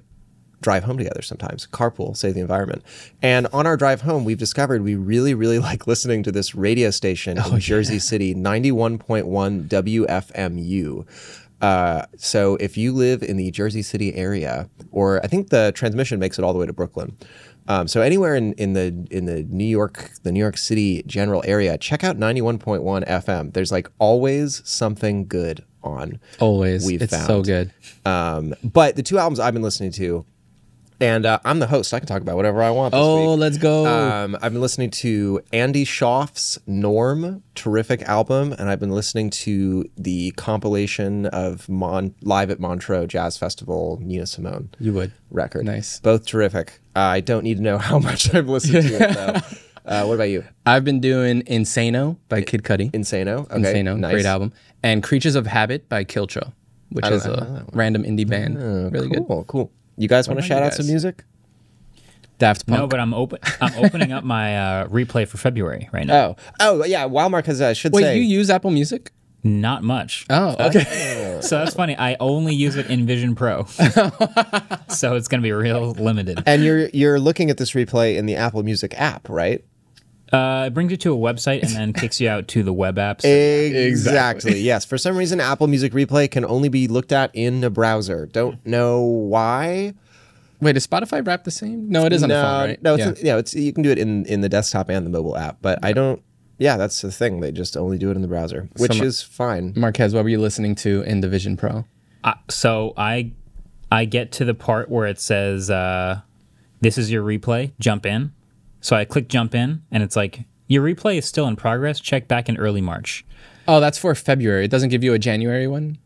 drive home together sometimes, carpool, save the environment. And on our drive home, we've discovered we really, really like listening to this radio station in Jersey City, 91.1 WFMU. Uh, so if you live in the Jersey City area, or I think the transmission makes it all the way to Brooklyn. Um, so anywhere in, in the in the New York the New York City general area, check out 91.1 FM. There's like always something good on. Always. We've it's so good. Um, but the two albums I've been listening to, and uh, I'm the host. I can talk about whatever I want. This Oh, week. let's go. Um, I've been listening to Andy Shauf's Norm, terrific album, and I've been listening to the compilation of Mon- Live at Montreux Jazz Festival Nina Simone you would. record. Nice. Both terrific. Uh, I don't need to know how much I've listened to it, though. Uh, what about you? I've been doing Insano by Kid Cudi. Insano? Okay. Insano, nice. great album. And Creatures of Habit by Kiltro, which is I don't know a random indie band. really good. Cool, cool. You guys want to shout out some music? Daft Punk. No, but I'm open. I'm opening up my uh, replay for February right now. Oh, oh yeah. While Mark has, uh, should Wait, say, you use Apple Music? Not much. Oh, okay. So that's funny. I only use it in Vision Pro, so it's gonna be real limited. and you're you're looking at this replay in the Apple Music app, right? Uh, it brings you to a website and then kicks you out to the web apps. Exactly. yes. For some reason, Apple Music Replay can only be looked at in a browser. Don't know why. Wait, is Spotify rap the same? No, it is on no, the phone, right? no, it's yeah. yeah. it's you can do it in in the desktop and the mobile app, but I don't. Yeah, that's the thing. They just only do it in the browser, which Some- is fine. Marques, what were you listening to in the Vision Pro? Uh, so I, I get to the part where it says, uh, "This is your replay. Jump in." So I click jump in, and it's like your replay is still in progress. Check back in early March. Oh, that's for February. It doesn't give you a January one?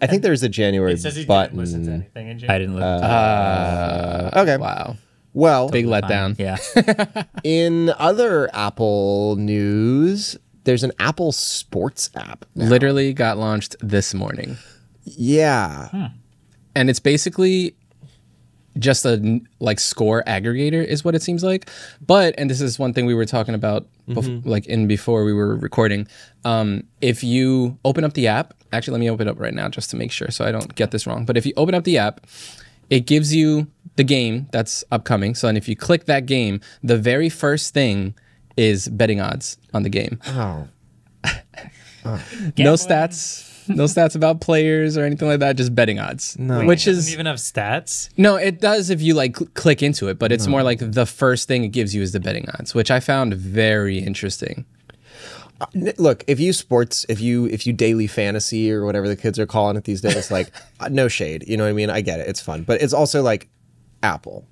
I think there's a January It says he button. didn't listen to anything. In I didn't. Look. Uh, okay. Wow. Well, Big Fine. letdown. Yeah. in other Apple news, there's an Apple Sports app. Literally got launched this morning. Yeah. and it's basically just a like score aggregator is what it seems like. But and this is one thing we were talking about bef- like in before we were recording um, if you open up the app actually let me open it up right now just to make sure so i don't get this wrong. But if you open up the app it gives you the game that's upcoming. So and if you click that game the very first thing is betting odds on the game. Oh. no stats no stats about players or anything like that just betting odds No. which It is doesn't even have stats. no, it does if you like cl- click into it, but it's more like the first thing it gives you is the betting odds, which I found very interesting. N- Look, if you sports, if you if you daily fantasy or whatever the kids are calling it these days, like uh, no shade, you know what I mean? I get it, it's fun, but it's also like Apple.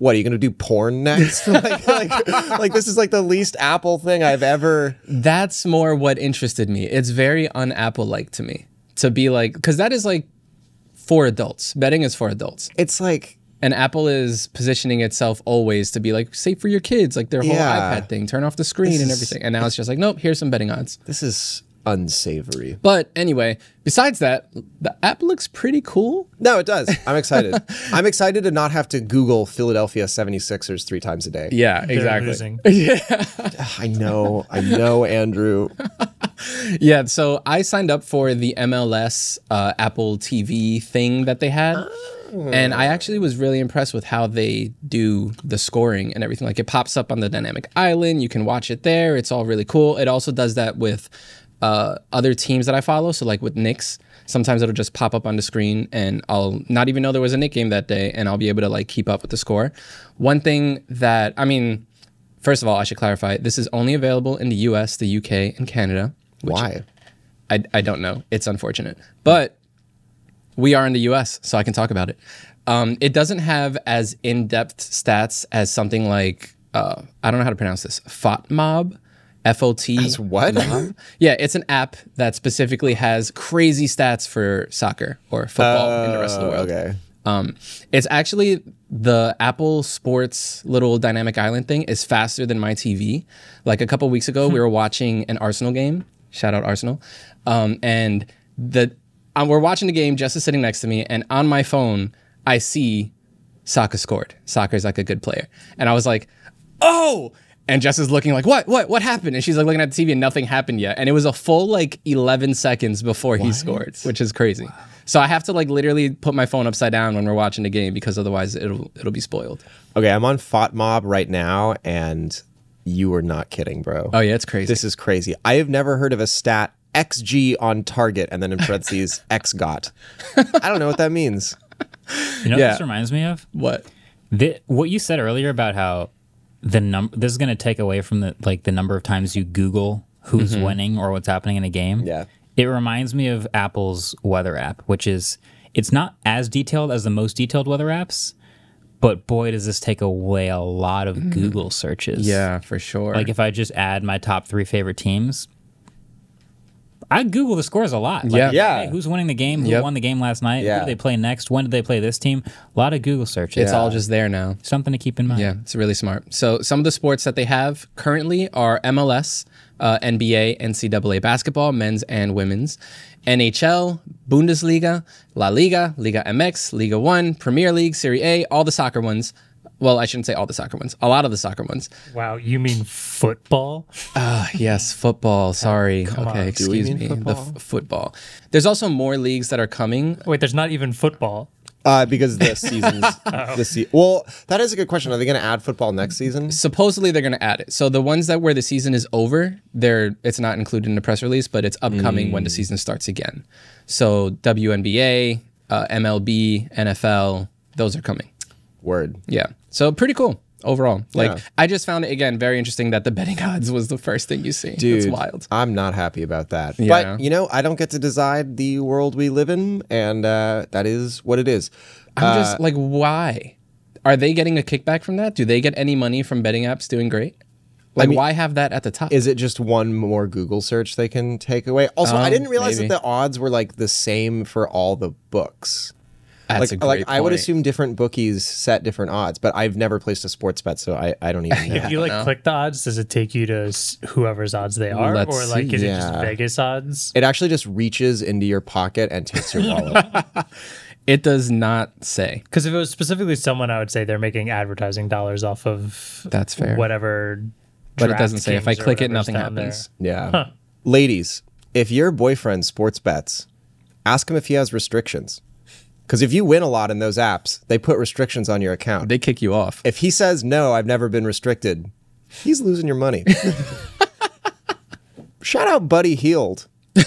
What are you gonna do? Porn next? like, like, like this is like the least Apple thing I've ever. That's more what interested me. It's very un-Apple like to me to be like because that is like for adults. Betting is for adults, It's like and Apple is positioning itself always to be like safe for your kids, like their whole Yeah. iPad thing, turn off the screen This and everything. And now it's just like, nope, here's some betting odds. this is unsavory. But anyway, besides that, the app looks pretty cool. No, it does. I'm excited. I'm excited to not have to Google Philadelphia 76ers three times a day. Yeah, exactly. losing. I know, I know, Andrew. Yeah, so I signed up for the MLS uh, Apple TV thing that they had. And I actually was really impressed with how they do the scoring and everything. Like it pops up on the dynamic island, you can watch it there. It's all really cool. It also does that with uh, other teams that I follow. So, like with Knicks, sometimes it'll just pop up on the screen and I'll not even know there was a Knick game that day and I'll be able to like keep up with the score. One thing that, I mean, first of all, I should clarify this is only available in the US, the UK, and Canada. which Why? I, I don't know. It's unfortunate. But we are in the US, so I can talk about it. Um, it doesn't have as in depth stats as something like, uh, I don't know how to pronounce this, FOTMob. F O T. As what? Yeah, it's an app that specifically has crazy stats for soccer or football in the rest of the Oh, world. Okay. Um, it's actually the Apple Sports little dynamic island thing is faster than my TV. Like a couple weeks ago, we were watching an Arsenal game. Shout out Arsenal. Um, and the um, we're watching the game. Jess is sitting next to me, and on my phone, I see Saka scored. Saka's like a good player, and I was like, oh. And Jess is looking like, what, what, what happened? And she's like looking at the TV and nothing happened yet. And it was a full like 11 seconds before he scored, which is crazy. So I have to like literally put my phone upside down when we're watching the game because otherwise it'll it'll be spoiled. Okay, I'm on FOTMob right now, and you are not kidding, bro. Oh yeah, it's crazy. This is crazy. I have never heard of a stat XG on target and then in parentheses X got. I don't know what that means. You know Yeah. what this reminds me of? what? The, what you said earlier about how the number this is going to take away from the like the number of times you Google who's mm-hmm. winning or what's happening in a game. Yeah. It reminds me of Apple's weather app, which is it's not as detailed as the most detailed weather apps, but boy, does this take away a lot of mm-hmm. Google searches. Yeah, for sure. Like if I just add my top three favorite teams, I Google the scores a lot. Like, Yeah. Yeah. hey, who's winning the game? Who Yep. won the game last night? Yeah. Who did they play next? When did they play this team? A lot of Google searches. it's all just there now. something to keep in mind. Yeah, it's really smart. So some of the sports that they have currently are MLS, uh, NBA, NCAA basketball, men's and women's, NHL, Bundesliga, La Liga, Liga MX, Liga One, Premier League, Serie A, all the soccer ones. Well, I shouldn't say all the soccer ones. A lot of the soccer ones. Wow, you mean football? Ah, yes, football. Sorry. okay, on. Do we excuse mean me. football? The f- football. There's also more leagues that are coming. Wait, there's not even football. Uh, because the season's the se- well, that is a good question. Are they going to add football next season? supposedly they're going to add it. So the ones that where the season is over, they're it's not included in the press release, but it's upcoming when the season starts again. So WNBA, uh, MLB, NFL, those are coming. Word. Yeah. So pretty cool overall. Like Yeah. I just found it again very interesting that the betting odds was the first thing you see. Dude, it's wild. I'm not happy about that. Yeah. But you know, I don't get to decide the world we live in, and uh, that is what it is. I'm just like, why? Are they getting a kickback from that? Do they get any money from betting apps doing great? Like, mean- why have that at the top? Is it just one more Google search they can take away? Also, I Um, didn't realize maybe. that the odds were like the same for all the books. That's like, a great like I would assume different bookies set different odds, but I've never placed a sports bet, so I, I don't even know. If you like click the odds, does it take you to whoever's odds they are, Let's or like see. is it just Vegas odds? it actually just reaches into your pocket and takes your wallet. It does not say. Because if it was specifically someone, I would say they're making advertising dollars off of That's fair. whatever. But it doesn't say. If I click it, nothing down there. happens. Yeah. Ladies, if your boyfriend sports bets, ask him if he has restrictions. Because if you win a lot in those apps, they put restrictions on your account. They kick you off. if he says, no, I've never been restricted, he's losing your money. Shout out Buddy Hield.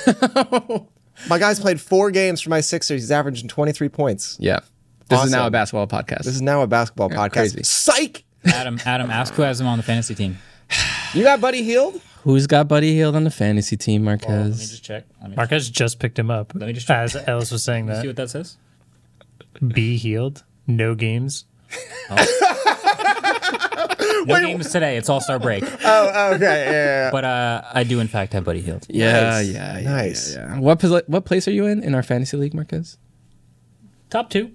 my guy's played four games for my Sixers. He's averaging 23 points. Yeah. This is now a basketball podcast. This is now a basketball podcast. crazy. Psych! Adam, Adam, ask who has him on the fantasy team. You got Buddy Hield? Who's got Buddy Hield on the fantasy team, Marques? Let me Marques? just check. Let me Marques just picked him up. Let me just- as Ellis was saying that. see what that says. Be healed. No games. No games today. It's All Star break. Oh, okay. Yeah. But uh, I do in fact have Buddy Hield. yeah, Nice. yeah, yeah, Nice. yeah, yeah. What pos- what place are you in in our fantasy league, Marques? Top two.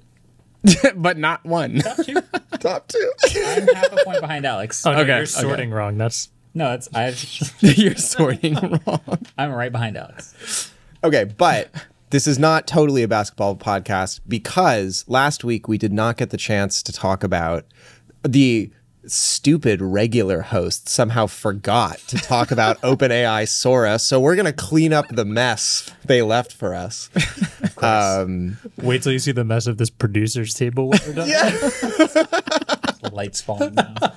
but not one. Top two. Top two. I'm half a point behind Alex. Oh, no, Okay, you're okay. sorting wrong. That's No, it's I. You're sorting wrong. I'm right behind Alex. Okay, but this is not totally a basketball podcast because last week we did not get the chance to talk about the stupid regular host somehow forgot to talk about OpenAI Sora. So we're going to clean up the mess they left for us. Um, wait till you see the mess of this producer's table. When we're done. Lights falling down.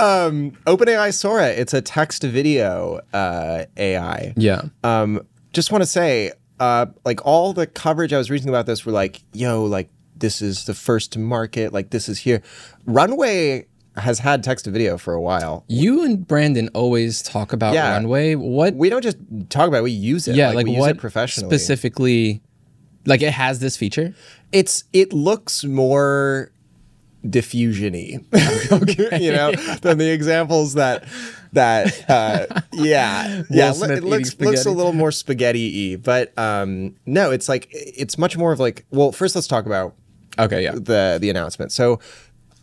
OpenAI Sora, it's a text to video uh, AI. Yeah. um, just want to say, uh, like all the coverage I was reading about this were like, yo, like this is the first to market, like this is here. Runway has had text to video for a while. You and Brandon always talk about Yeah. Runway. What? We don't just talk about it, we use it. yeah, like, we use what it professionally. specifically? Like it has this feature. It's it looks more diffusion-y, you know, than the examples that that uh, yeah yeah it eating looks looks a little more spaghetti-y, but um, no, it's like it's much more of like well, first let's talk about Okay, yeah. the the announcement. So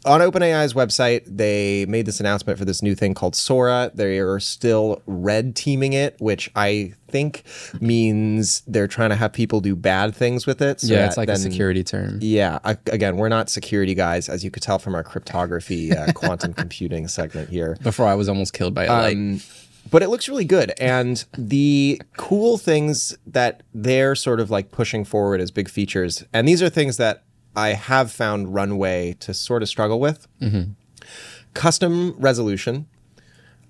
on OpenAI's website, they made this announcement for this new thing called Sora. They are still red teaming it, which I think means they're trying to have people do bad things with it. so Yeah, it's like a security term. Yeah, I, again, we're not security guys, as you could tell from our cryptography uh, quantum computing segment here. Before I was almost killed by a light. Um, but it looks really good. And the cool things that they're sort of like pushing forward as big features, and these are things that I have found Runway to sort of struggle with custom resolution.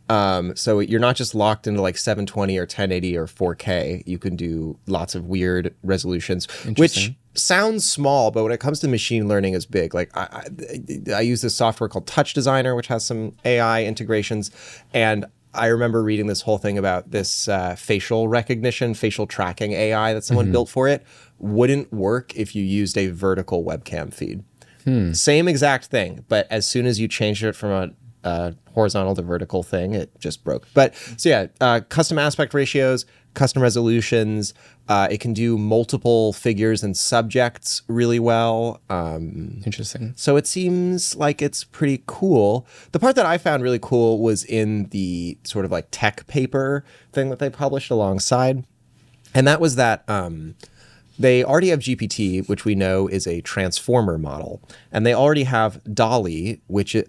Um, so you're not just locked into like 720 or 1080 or 4K. You can do lots of weird resolutions, which sounds small, but when it comes to machine learning, is big. Like I, I, I use this software called TouchDesigner, which has some AI integrations, and I remember reading this whole thing about this uh, facial recognition, facial tracking AI that someone built for it wouldn't work if you used a vertical webcam feed. Same exact thing, but as soon as you changed it from a uh, horizontal to vertical thing, it just broke. But so yeah, uh, custom aspect ratios, custom resolutions. Uh, it can do multiple figures and subjects really well. Um, Interesting. so it seems like it's pretty cool. The part that I found really cool was in the sort of like tech paper thing that they published alongside. And that was that um, they already have GPT, which we know is a transformer model. And they already have DALL-E, which is.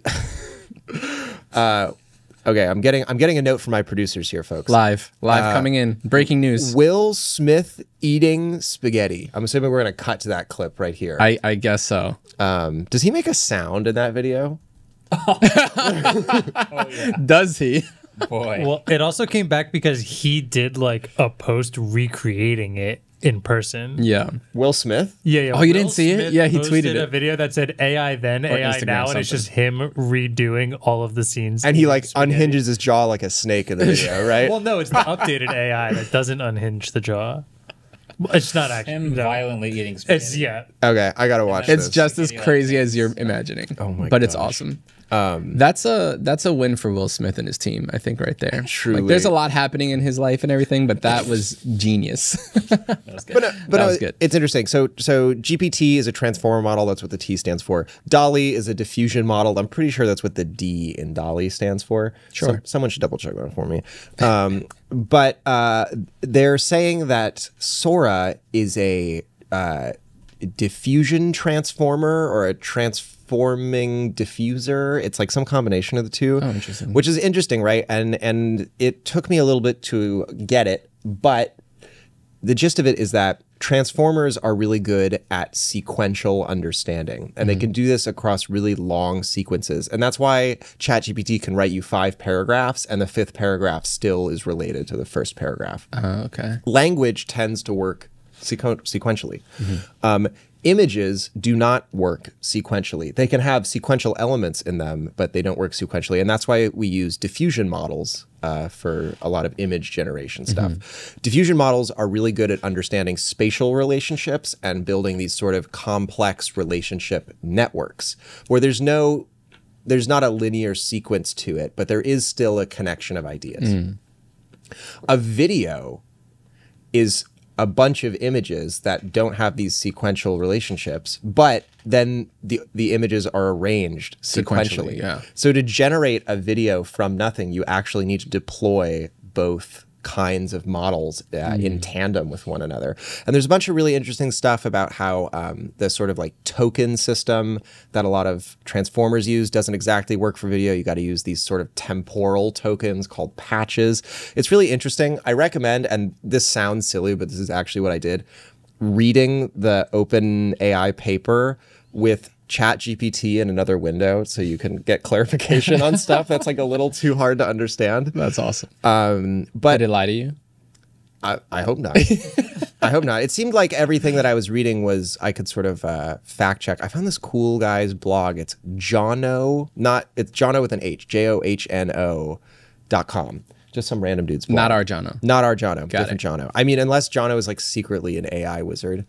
uh, okay, I'm getting I'm getting a note from my producers here, folks. Live, live coming in. Breaking news. Will Smith eating spaghetti. I'm assuming we're going to cut to that clip right here. I, I guess so. um, does he make a sound in that video? Does he? Boy. Well, it also came back because he did like a post recreating it in person. Yeah. Will Smith? Yeah, yeah. Oh, you didn't see it? Yeah, he posted tweeted a it. video that said AI then, AI Instagram now, and it's just him redoing all of the scenes. And he like spaghetti. unhinges his jaw like a snake in the video, right? Well, no, it's the updated AI that doesn't unhinge the jaw. It's not actually. Him no. violently eating spaghetti. It's yeah. okay, I gotta watch it. It's this. just as Spaghetti like crazy as you're imagining. Oh my But it's gosh. Awesome. that's a that's a win for Will Smith and his team, I think, right there. Truly. Like, there's a lot happening in his life and everything, but that was genius. That was good. but no, but That no, was good. it's interesting. So so GPT is a transformer model. That's what the T stands for. DALL-E is a diffusion model. I'm pretty sure that's what the D in DALL-E stands for. Sure. Some- someone should double check that for me. Um, but uh, they're saying that Sora is a uh, diffusion transformer or a transforming diffuser. It's like some combination of the two. Oh, interesting. Which is interesting, right? And and it took me a little bit to get it, but the gist of it is that transformers are really good at sequential understanding and they can do this across really long sequences and that's why ChatGPT can write you five paragraphs and the fifth paragraph still is related to the first paragraph Uh, okay. language tends to work sequen- sequentially. Um, images do not work sequentially. They can have sequential elements in them, but they don't work sequentially. And that's why we use diffusion models uh, for a lot of image generation stuff. Diffusion models are really good at understanding spatial relationships and building these sort of complex relationship networks where there's no there's not a linear sequence to it, but there is still a connection of ideas. A video is a bunch of images that don't have these sequential relationships, but then the the images are arranged sequentially. Sequentially, yeah. So to generate a video from nothing, you actually need to deploy both kinds of models uh, in tandem with one another. And there's a bunch of really interesting stuff about how um, the sort of like token system that a lot of transformers use doesn't exactly work for video. You got to use these sort of temporal tokens called patches. It's really interesting. I recommend, and this sounds silly, but this is actually what I did reading the OpenAI paper with ChatGPT in another window so you can get clarification on stuff that's like a little too hard to understand. That's awesome. Um, but Did it lie to you? I, I hope not. I hope not. It seemed like everything that I was reading was I could sort of uh, fact check. I found this cool guy's blog. It's Jono, not it's Jono with an H, J O H N O dot com. Just some random dude's blog. Not our Jono. Not our Jono. Got different Jono. I mean, unless Jono is like secretly an AI wizard.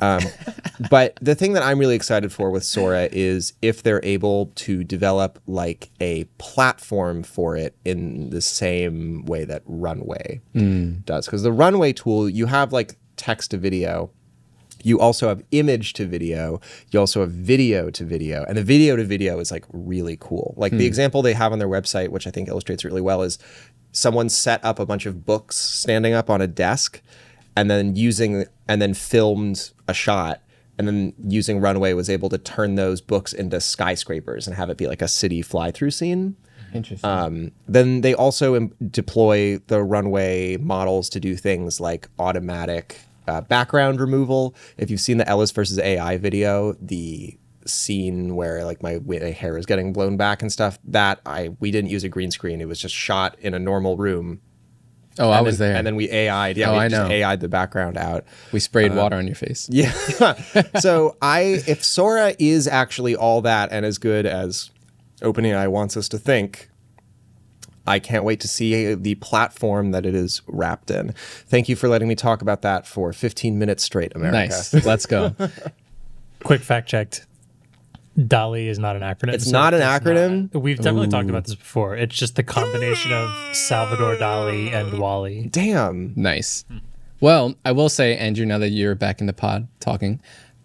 Um, but the thing that I'm really excited for with Sora is if they're able to develop like a platform for it in the same way that Runway does. Because the Runway tool, you have like text to video. You also have image to video. You also have video to video. And the video to video is like really cool. Like the example they have on their website, which I think illustrates really well, is someone set up a bunch of books standing up on a desk and then using and then filmed a shot and then using runway was able to turn those books into skyscrapers and have it be like a city fly through scene Interesting. um, then they also em- deploy the runway models to do things like automatic uh, background removal. If you've seen the Ellis versus AI video, the scene where like my, wi- hair is getting blown back and stuff, that I we didn't use a green screen. It was just shot in a normal room. Oh, I was then, there. And then we AI'd. Yeah, Oh, we I just know. AI'd the background out. we sprayed uh, water on your face. Yeah. so I, if Sora is actually all that and as good as OpenAI wants us to think, I can't wait to see the platform that it is wrapped in. Thank you for letting me talk about that for 15 minutes straight, America. Nice. Let's go. Quick fact checked. DALL-E is not an acronym. It's not an acronym? not. We've definitely talked about this before. It's just the combination of Salvador Dali and WALL-E. Damn. Nice. Well, I will say, Andrew, now that you're back in the pod talking,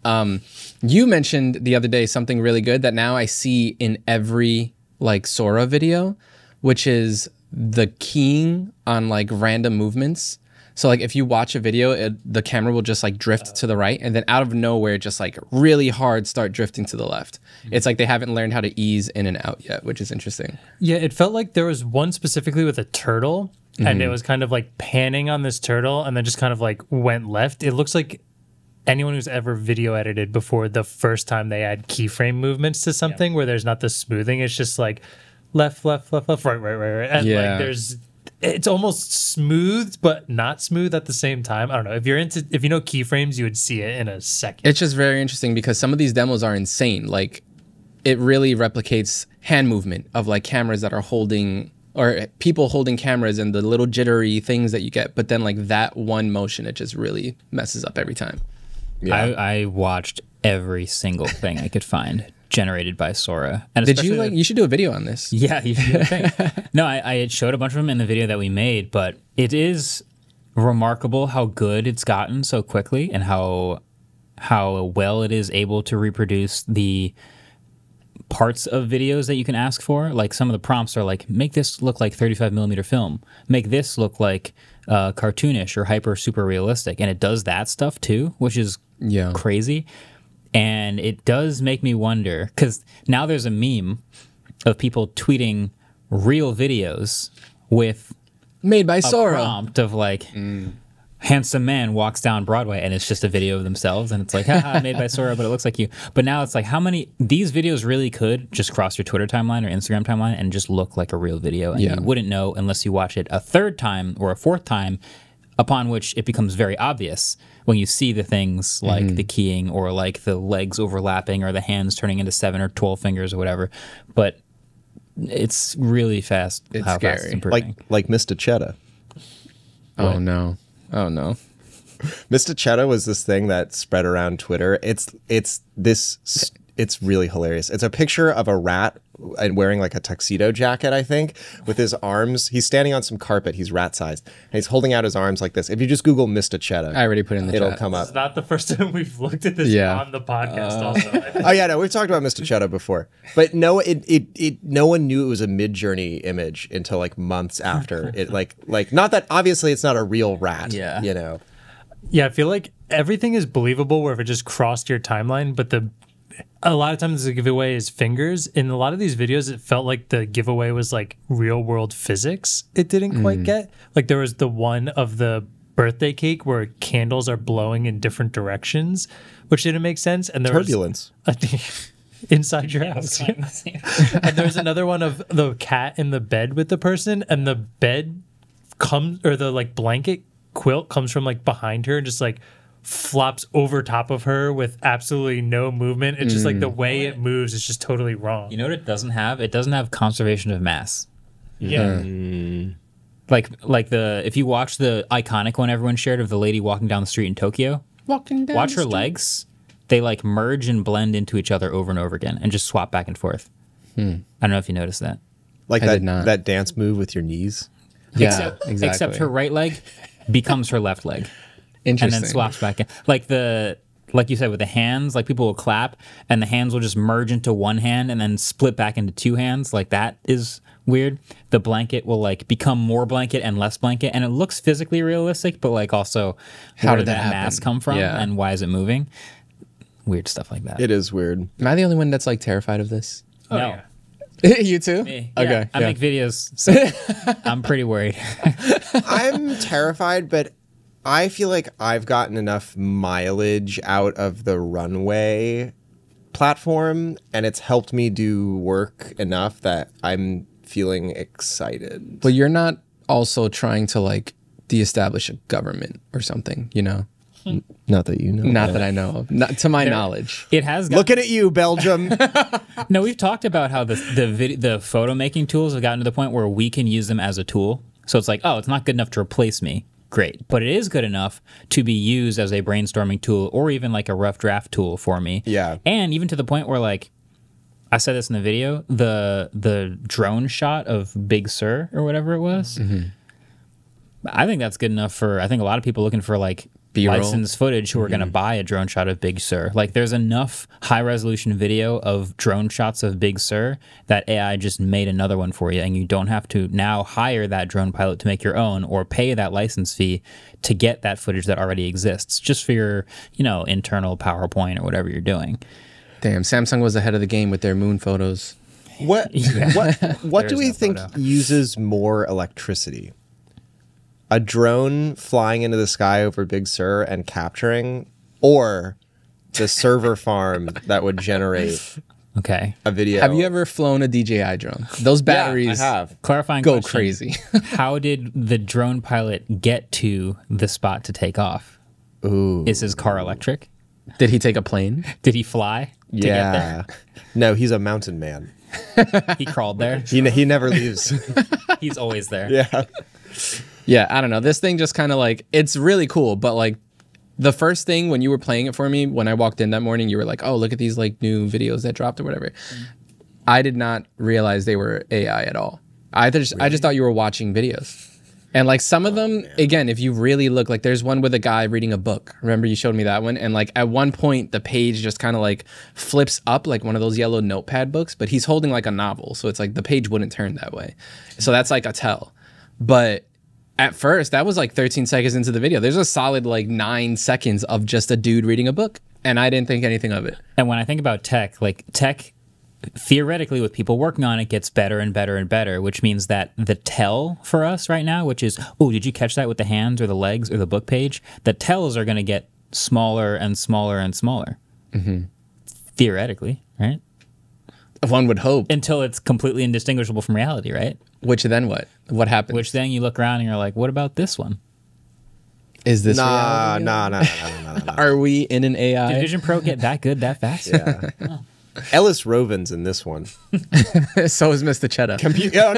um, you mentioned the other day something really good that now I see in every like Sora video, which is the keying on like random movements. So like if you watch a video, it, the camera will just like drift to the right, and then out of nowhere, just like really hard start drifting to the left. Mm-hmm. It's like they haven't learned how to ease in and out yet, which is interesting. Yeah, it felt like there was one specifically with a turtle, and it mm-hmm. was kind of like panning on this turtle, and then just kind of like went left. It looks like anyone who's ever video edited before the first time they add keyframe movements to something where there's not the smoothing, it's just like left, left, left, left, right, right, right, right, and Yeah. like there's. It's almost smooth, but not smooth at the same time. I don't know. If you're into, if you know keyframes, you would see it in a second. It's just very interesting because some of these demos are insane. Like it really replicates hand movement of like cameras that are holding or people holding cameras and the little jittery things that you get. But then like that one motion, it just really messes up every time. I, I watched every single thing I could find generated by Sora. And Did you like? the- You should do a video on this. Yeah, you should do the thing. no, I, I had showed a bunch of them in the video that we made, but it is remarkable how good it's gotten so quickly and how how well it is able to reproduce the parts of videos that you can ask for. Like some of the prompts are like, make this look like 35 millimeter film, make this look like uh, cartoonish or hyper super realistic, and it does that stuff too, which is Yeah. crazy. And it does make me wonder because now there's a meme of people tweeting real videos with Made by a Sora. prompt of like mm. handsome man walks down Broadway and it's just a video of themselves and it's like haha made by Sora but it looks like you. But now it's like how many these videos really could just cross your Twitter timeline or Instagram timeline and just look like a real video and Yeah. you wouldn't know unless you watch it a third time or a fourth time upon which it becomes very obvious when you see the things like Mm-hmm. the keying or like the legs overlapping or the hands turning into 7 or 12 fingers or whatever. But it's really fast It's how fast scary. it's. Like like Mr. Cheddar. Oh no. Oh no. Mr. Cheddar was this thing that spread around Twitter. It's it's this it's really hilarious. It's a picture of a rat and wearing like a tuxedo jacket, I think, with his arms. He's standing on some carpet. He's rat sized, and he's holding out his arms like this. If you just Google Mr. Cheddar, I already put in the it'll chat. come up. It's not the first time we've looked at this Yeah. on the podcast. Uh, also, Oh yeah, no, we've talked about Mr. Cheddar before, but no, it, it it no one knew it was a Midjourney image until like months after it. Like like not that obviously it's not a real rat. Yeah. you know. Yeah, I feel like everything is believable where if it just crossed your timeline, but the a lot of times the giveaway is fingers. In a lot of these videos, it felt like the giveaway was like real world physics. It didn't quite mm. get like there was the one of the birthday cake where candles are blowing in different directions, which didn't make sense. And there Turbulence. was inside your house. and there's another one of the cat in the bed with the person, and the bed comes or the like blanket quilt comes from like behind her and just like flops over top of her with absolutely no movement. It's just like the mm. way it moves is just totally wrong. You know what it doesn't have? It doesn't have conservation of mass. yeah. Mm. Like like the if you watch the iconic one everyone shared of the lady walking down the street in Tokyo, Walking down watch the her street. legs. They like merge and blend into each other over and over again and just swap back and forth. Hmm. I don't know if you noticed that. Like I that did not. that dance move with your knees. Yeah, except, exactly. except her right leg becomes her left leg. And then swaps back in. Like the like you said with the hands, like people will clap and the hands will just merge into one hand and then split back into two hands. Like that is weird. The blanket will like become more blanket and less blanket, and it looks physically realistic, but like also How where did did that that mass happen? come from Yeah. and why is it moving? Weird stuff like that. It is weird. Am I the only one that's like terrified of this? Oh, no. you too? Me. Okay. Yeah, I yeah. make videos, so I'm pretty worried. I'm terrified, but I feel like I've gotten enough mileage out of the runway platform and it's helped me do work enough that I'm feeling excited. But you're not also trying to like de-establish a government or something, you know? Hmm. Not that you know. Not that I know of. Not to my knowledge. It has got, Looking at you, Belgium. no. We've talked about how the the vid, the photo making tools have gotten to the point where we can use them as a tool. So it's like, oh, it's not good enough to replace me. Great, but it is good enough to be used as a brainstorming tool or even like a rough draft tool for me. Yeah. and even to the point where like I said this in the video, the the drone shot of Big Sur or whatever it was. Mm-hmm. I think that's good enough for. I think a lot of people looking for like B-roll. licensed footage who are going to mm-hmm. buy a drone shot of Big Sur. Like, there's enough high resolution video of drone shots of Big Sur that AI just made another one for you, and you don't have to now hire that drone pilot to make your own or pay that license fee to get that footage that already exists, just for your you know internal PowerPoint or whatever you're doing. Damn, Samsung was ahead of the game with their moon photos. what what what do we that think photo. uses more electricity? A drone flying into the sky over Big Sur and capturing, or the server farm that would generate Okay. a video? Have you ever flown a DJI drone? Those batteries Yeah, I have. Clarifying go question. crazy. How did the drone pilot get to the spot to take off? Ooh. Is his car electric? Did he take a plane? Did he fly to get Yeah. No, he's a mountain man. He crawled there. He, he never leaves. He's always there. yeah. Yeah, I don't know. This thing just kind of like it's really cool, but like the first thing when you were playing it for me when I walked in that morning, you were like, "Oh, look at these like new videos that dropped or whatever." I did not realize they were AI at all. I just I just thought you were watching videos. And like some of oh, them, again, if you really look, like there's one with a guy reading a book. Remember you showed me that one? And like at one point, the page just kind of like flips up like one of those yellow notepad books, but he's holding like a novel. So it's like the page wouldn't turn that way. So that's like a tell. But at first, that was like 13 seconds into the video. There's a solid like nine seconds of just a dude reading a book. And I didn't think anything of it. And when I think about tech, like tech theoretically with people working on it gets better and better and better, which means that the tell for us right now, which is, oh, did you catch that with the hands or the legs or the book page? The tells are going to get smaller and smaller and smaller. Mm-hmm. Theoretically, right? One would hope. Until it's completely indistinguishable from reality, right? Which then what? What happens? Which then you look around and you're like, what about this one? is this Nah, nah, nah, nah, nah, nah, nah. Are we in an AI? Did Vision Pro get that good that fast? Yeah. Ellis Rovin's in this one. so is Mr. Cheddar. oh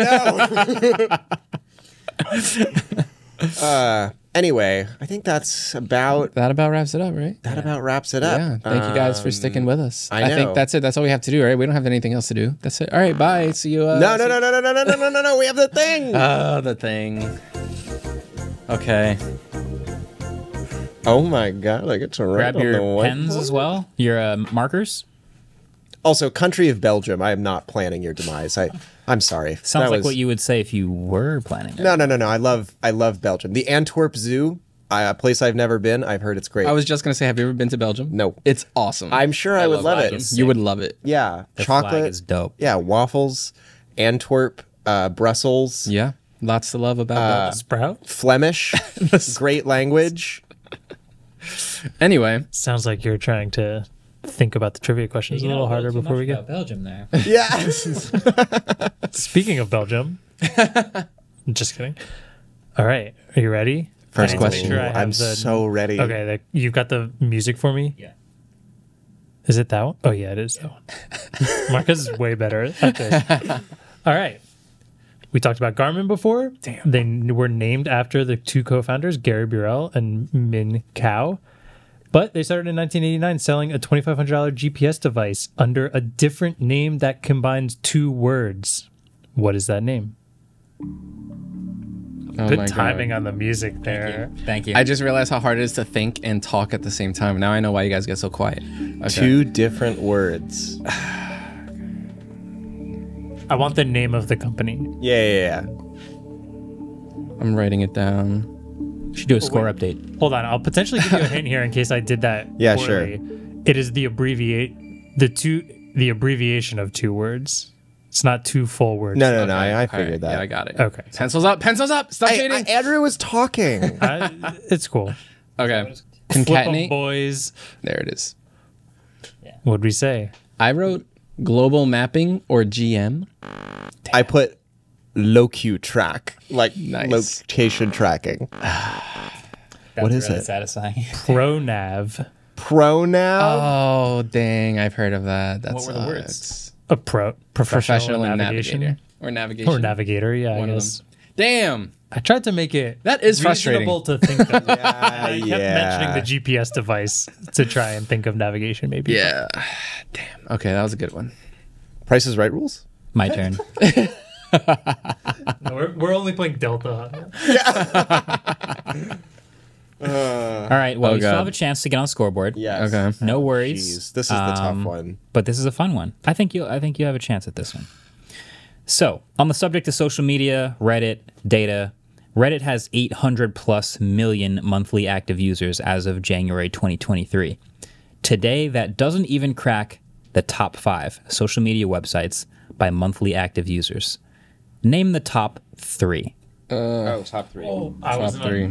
no. uh, anyway, I think that's about that about wraps it up, right? that about wraps it up. Yeah. Thank you guys for sticking with us. I know. think that's it. That's all we have to do, right? We don't have anything else to do. That's it. All right. Bye. See you. Uh, No, no, no, no, no, no, no, no, no, no, no. We have the thing. Oh, the thing. Okay. oh my god! I get to write Grab on the your pens as well, your uh, markers. Also, country of Belgium. I am not planning your demise. I, I'm sorry. Sounds That like was- what you would say if you were planning it. No, no, no, no. I love, I love Belgium. The Antwerp Zoo, uh, a place I've never been. I've heard it's great. I was just gonna say, have you ever been to Belgium? No. It's awesome. I'm sure I, would love, it. Belgium. you would love it. Yeah, The flag chocolate is dope. Yeah, waffles, Antwerp, uh, Brussels, Yeah. Lots to love about Uh, Sprout? Flemish, great language. Anyway, Sounds like you're trying to think about the trivia questions a little harder before we go. Belgium there. Yeah. Speaking of Belgium, just kidding. All right, are you ready? First I need to make question. sure I have I'm the- so ready. Okay, the, you've got the music for me. Yeah. Is it that one? Oh yeah, it is that one. Marques is way better at this. All right. We talked about Garmin before. Damn. They were named after the two co-founders, Gary Burrell and Min Kao. But they started in 1989 selling a $2,500 GPS device under a different name that combines two words. What is that name? oh Good timing God. on the music there. Thank you. I just realized how hard it is to think and talk at the same time. Now I know why you guys get so quiet. Okay. Two different words. I want the name of the company. Yeah, yeah, yeah. I'm writing it down. Should do a oh, score update. Hold on, I'll potentially give you a hint here in case I did that. Yeah, poorly. It is the abbreviate the two the abbreviation of two words. It's not two full words. No, no, no. I, I All right, figured that. Yeah, I got it. Okay. Pencils up. Pencils up. Stop Hey, cheating. I- Andrew was talking. I- it's cool. okay. Flip 'em, Concatenate. boys. There it is. What'd we say? I wrote global mapping or GM. I put locu track, like Nice. location tracking. What is really it? Satisfying. Pronav. Pronoun. Oh dang, I've heard of that. That's What were the words? A pro professional, Professional navigation navigator or navigation or navigator. Yeah, One I of guess. them. Damn, I tried to make it that is frustrating. reasonable to think of. yeah, I kept yeah. mentioning the GPS device to try and think of navigation. Maybe. Yeah. Damn. Okay, that was a good one. Price is Right rules. My turn. No, we're, we're only playing Delta. All right. Well, Oh, you still have a chance to get on the scoreboard. Yes. Okay. No worries. Jeez, this is the tough Um, one. but this is a fun one. I think you I think you have a chance at this one. So, on the subject of social media, Reddit, data, Reddit has 800 plus million monthly active users as of January 2023. Today, that doesn't even crack the top 5 social media websites by monthly active users. Name the top 3. oh, top three. I was Top three.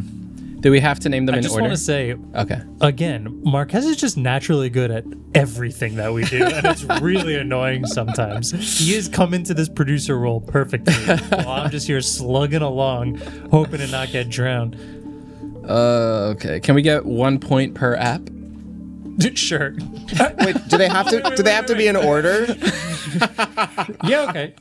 Do we have to name them in order? I in just order? want to say okay. again, Marques is just naturally good at everything that we do, and it's really annoying sometimes. He has come into this producer role perfectly, while I'm just here slugging along, hoping to not get drowned. Uh, okay. Can we get one point per app? sure. Wait, do they have to? do they have to be in order? Yeah. Okay.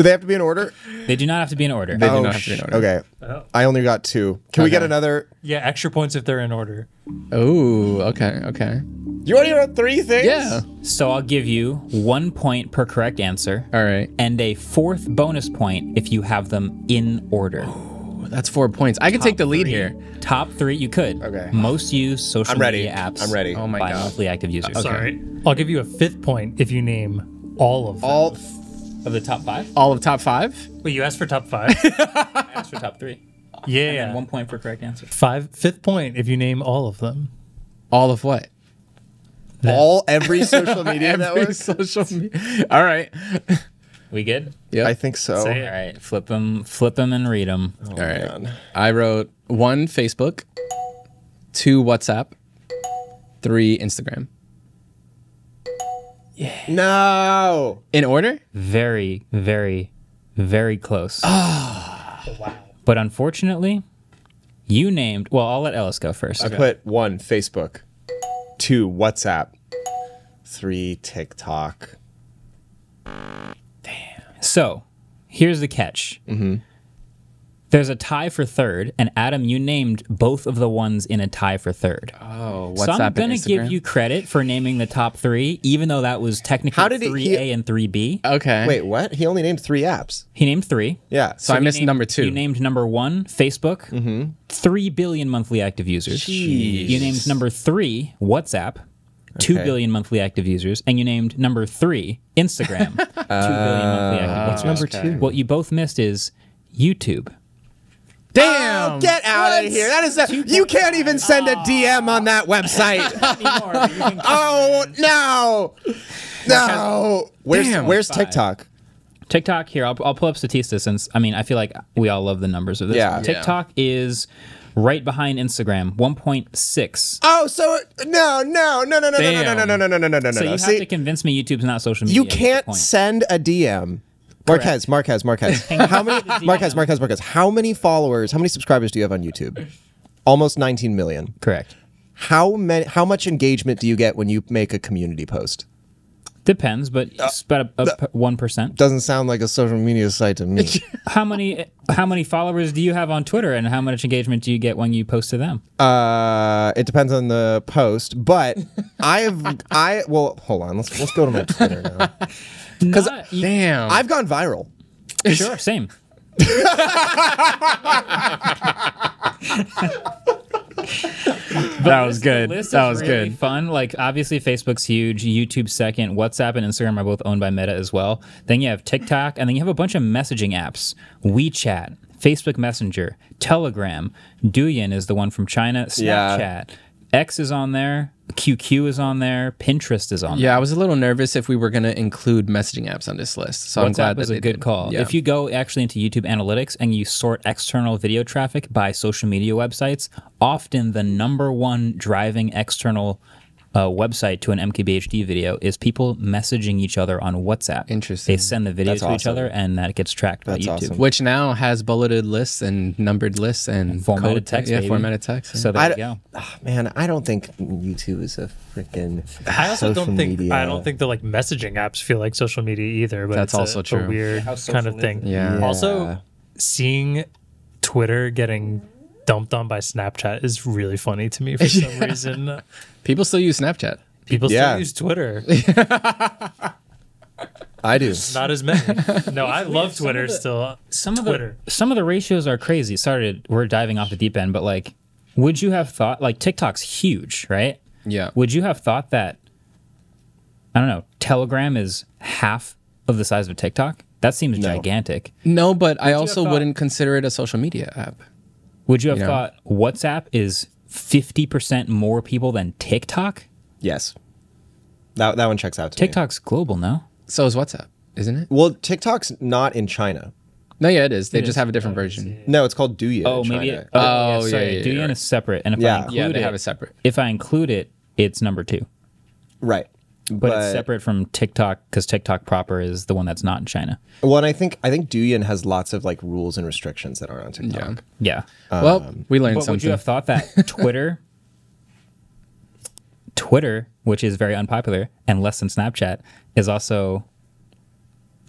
Do they have to be in order? They do not have to be in order. They do Oh, not have to be in order. Okay. Oh. I only got two. Can we get Okay. another? Yeah. Extra points if they're in order. Oh, okay, okay. You want to hear three things? Yeah. So, I'll give you 1 point per correct answer. All right. and a fourth bonus point if you have them in order. That's four points. I can take the lead Three. here. Top three, you could. Okay. Most used social I'm ready. media apps. I'm ready. Oh my by God. monthly active users. Sorry. I'll give you a fifth point if you name all of them. All. Of the top five, All of top five. Wait, you asked for top five. I asked for top three. yeah. And one point for correct answer. Five. Fifth point if you name all of them. All of what? All every social media Every network. social media. All right. We good? Yep. I think so. Say All right. Flip them, flip them, and read them. Oh, All right. man. I wrote one Facebook, two WhatsApp, three Instagram. No. In order? Very, very, very close. Oh. Wow. But unfortunately, you named. Well, I'll let Ellis go first. I put one Facebook, two WhatsApp, three TikTok. Damn. So here's the catch. Mm-hmm. There's a tie for third, and Adam, you named both of the ones in a tie for third. Oh, WhatsApp so I'm and gonna give you credit for naming the top three, even though that was technically How did he- 3A and 3B. Okay. Wait, what? He only named three apps. He named three. Yeah. So I missed named- number two. You named number one, Facebook, Mm-hmm. three billion monthly active users. You named number three, WhatsApp, two Okay. billion monthly active users, and you named number three, Instagram, two billion monthly active users. What's number Okay. two? What you both missed is YouTube. Damn. Oh, get out of here! That is a, you can't even send a DM on that website. oh no, no. Where's Damn. Where's TikTok? TikTok here. I'll, I'll pull up Statista since I mean I feel like we all love the numbers of this. Yeah. one. TikTok is right behind Instagram, 1.6. Oh, so no, no, no, no, no, no, no, no, no, no, no, no, no, no, So you have See, to convince me YouTube's not social media. you can't send a DM. Marques, Marques, Marques. How many? Marques, Marques, Marques. How many followers? How many subscribers do you have on YouTube? Almost 19 million. Correct. How many? How much engagement do you get when you make a community post? Depends, but Uh, it's about one percent. Doesn't sound like a social media site to me. How many how many followers do you have on Twitter, and how much engagement do you get when you post to them? Uh, it depends on the post, but I've I well, hold on. Let's let's go to my Twitter now. Because Damn. I've gone viral. sure, same. that was good. List That is was really good. Fun. Like obviously, Facebook's huge. YouTube second. WhatsApp and Instagram are both owned by Meta as well. Then you have TikTok, and then you have a bunch of messaging apps: WeChat, Facebook Messenger, Telegram. Douyin is the one from China. Yeah. X is on there. QQ is on there. Pinterest is on there. Yeah, I was a little nervous if we were going to include messaging apps on this list. So I'm glad WhatsApp was a good did. call. Yeah. If you go actually into YouTube Analytics and you sort external video traffic by social media websites, often the number one driving external uh, website to an MKBHD video is people messaging each other on WhatsApp. Interesting. They send the video That's to each other, and that gets tracked That's by YouTube. awesome. Which now has bulleted lists and numbered lists and Formatted code- text, Yeah, baby. formatted text. So there I you go. Ah, man, I don't think YouTube is a freaking. I also social don't think media. I don't think the like messaging apps feel like social media either. But That's it's a- also a true. weird How kind of thing. Yeah. Yeah. Also, seeing Twitter getting dumped on by Snapchat is really funny to me for some reason. People still use Snapchat. People still use Twitter. I do. Not as many. No, I love some Twitter the- still. Some of the some of the ratios are crazy. Sorry, to, we're diving off the deep end, but like, would you have thought like TikTok's huge, right? Yeah. Would you have thought that? I don't know. Telegram is half of the size of TikTok. That seems gigantic. No, but I also thought- wouldn't consider it a social media app. Would you have Yeah. thought WhatsApp is fifty percent more people than TikTok? Yes. That that one checks out to me. TikTok's global, no? So is WhatsApp, isn't it? Well, TikTok's not in China. No, yeah, it is. They just have a different version. No, it's called Douyin. Oh, in maybe. China. It, oh, Oh, yeah, sorry. yeah, yeah, Douyin you're right. is separate, and if Yeah. I include Yeah, they it, have it separate. if I include it, it's number two. right. But, it's separate from TikTok because TikTok proper is the one that's not in China. Well, and I think I think Douyin has lots of like rules and restrictions that aren't on TikTok. Yeah. Yeah. well, we learned but something. would you have thought that Twitter, Twitter, which is very unpopular and less than Snapchat, is also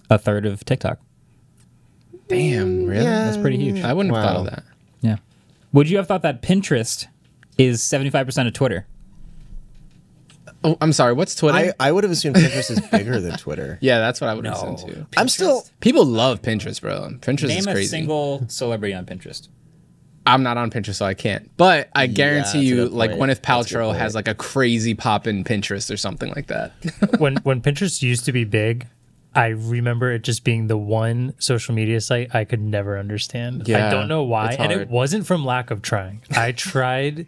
a third of TikTok? Damn, mm, really? That's pretty huge. I wouldn't have thought of that. Yeah. Would you have thought that Pinterest is seventy five percent of Twitter? Oh, I'm sorry. What's Twitter? I, I would have assumed Pinterest is bigger than Twitter. yeah, that's what I would have assumed too. I'm still People love Pinterest, bro. Pinterest is Name a crazy. single celebrity on Pinterest. I'm not on Pinterest, so I can't. But I guarantee that's a you, like point. Gwyneth That's a Paltrow has like a crazy pop in Pinterest or something like that. when when Pinterest used to be big, I remember it just being the one social media site I could never understand. Yeah, I don't know why, and it wasn't from lack of trying. I tried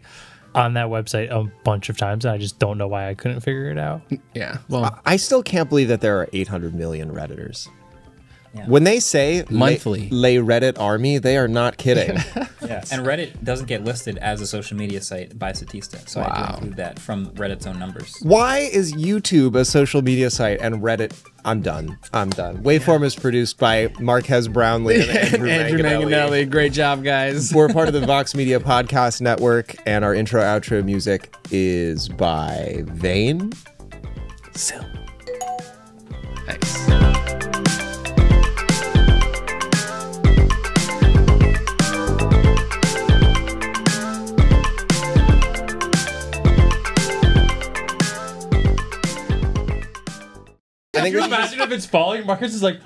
on that website a bunch of times, and I just don't know why I couldn't figure it out. yeah. Well, I still can't believe that there are 800 million redditors. When they say Monthly. lay, lay Reddit army, they are not kidding. Yeah, and Reddit doesn't get listed as a social media site by Statista, so I Wow. do include that from Reddit's own numbers. Why is YouTube a social media site and Reddit? I'm done. I'm done. Waveform is produced by Marques Brownlee and Andrew, Andrew Manganelli. Manganelli, great job, guys. We're part of the Vox Media Podcast Network, and our intro outro music is by Vane. So. Nice. I think we should Imagine if it's falling, Marques is like,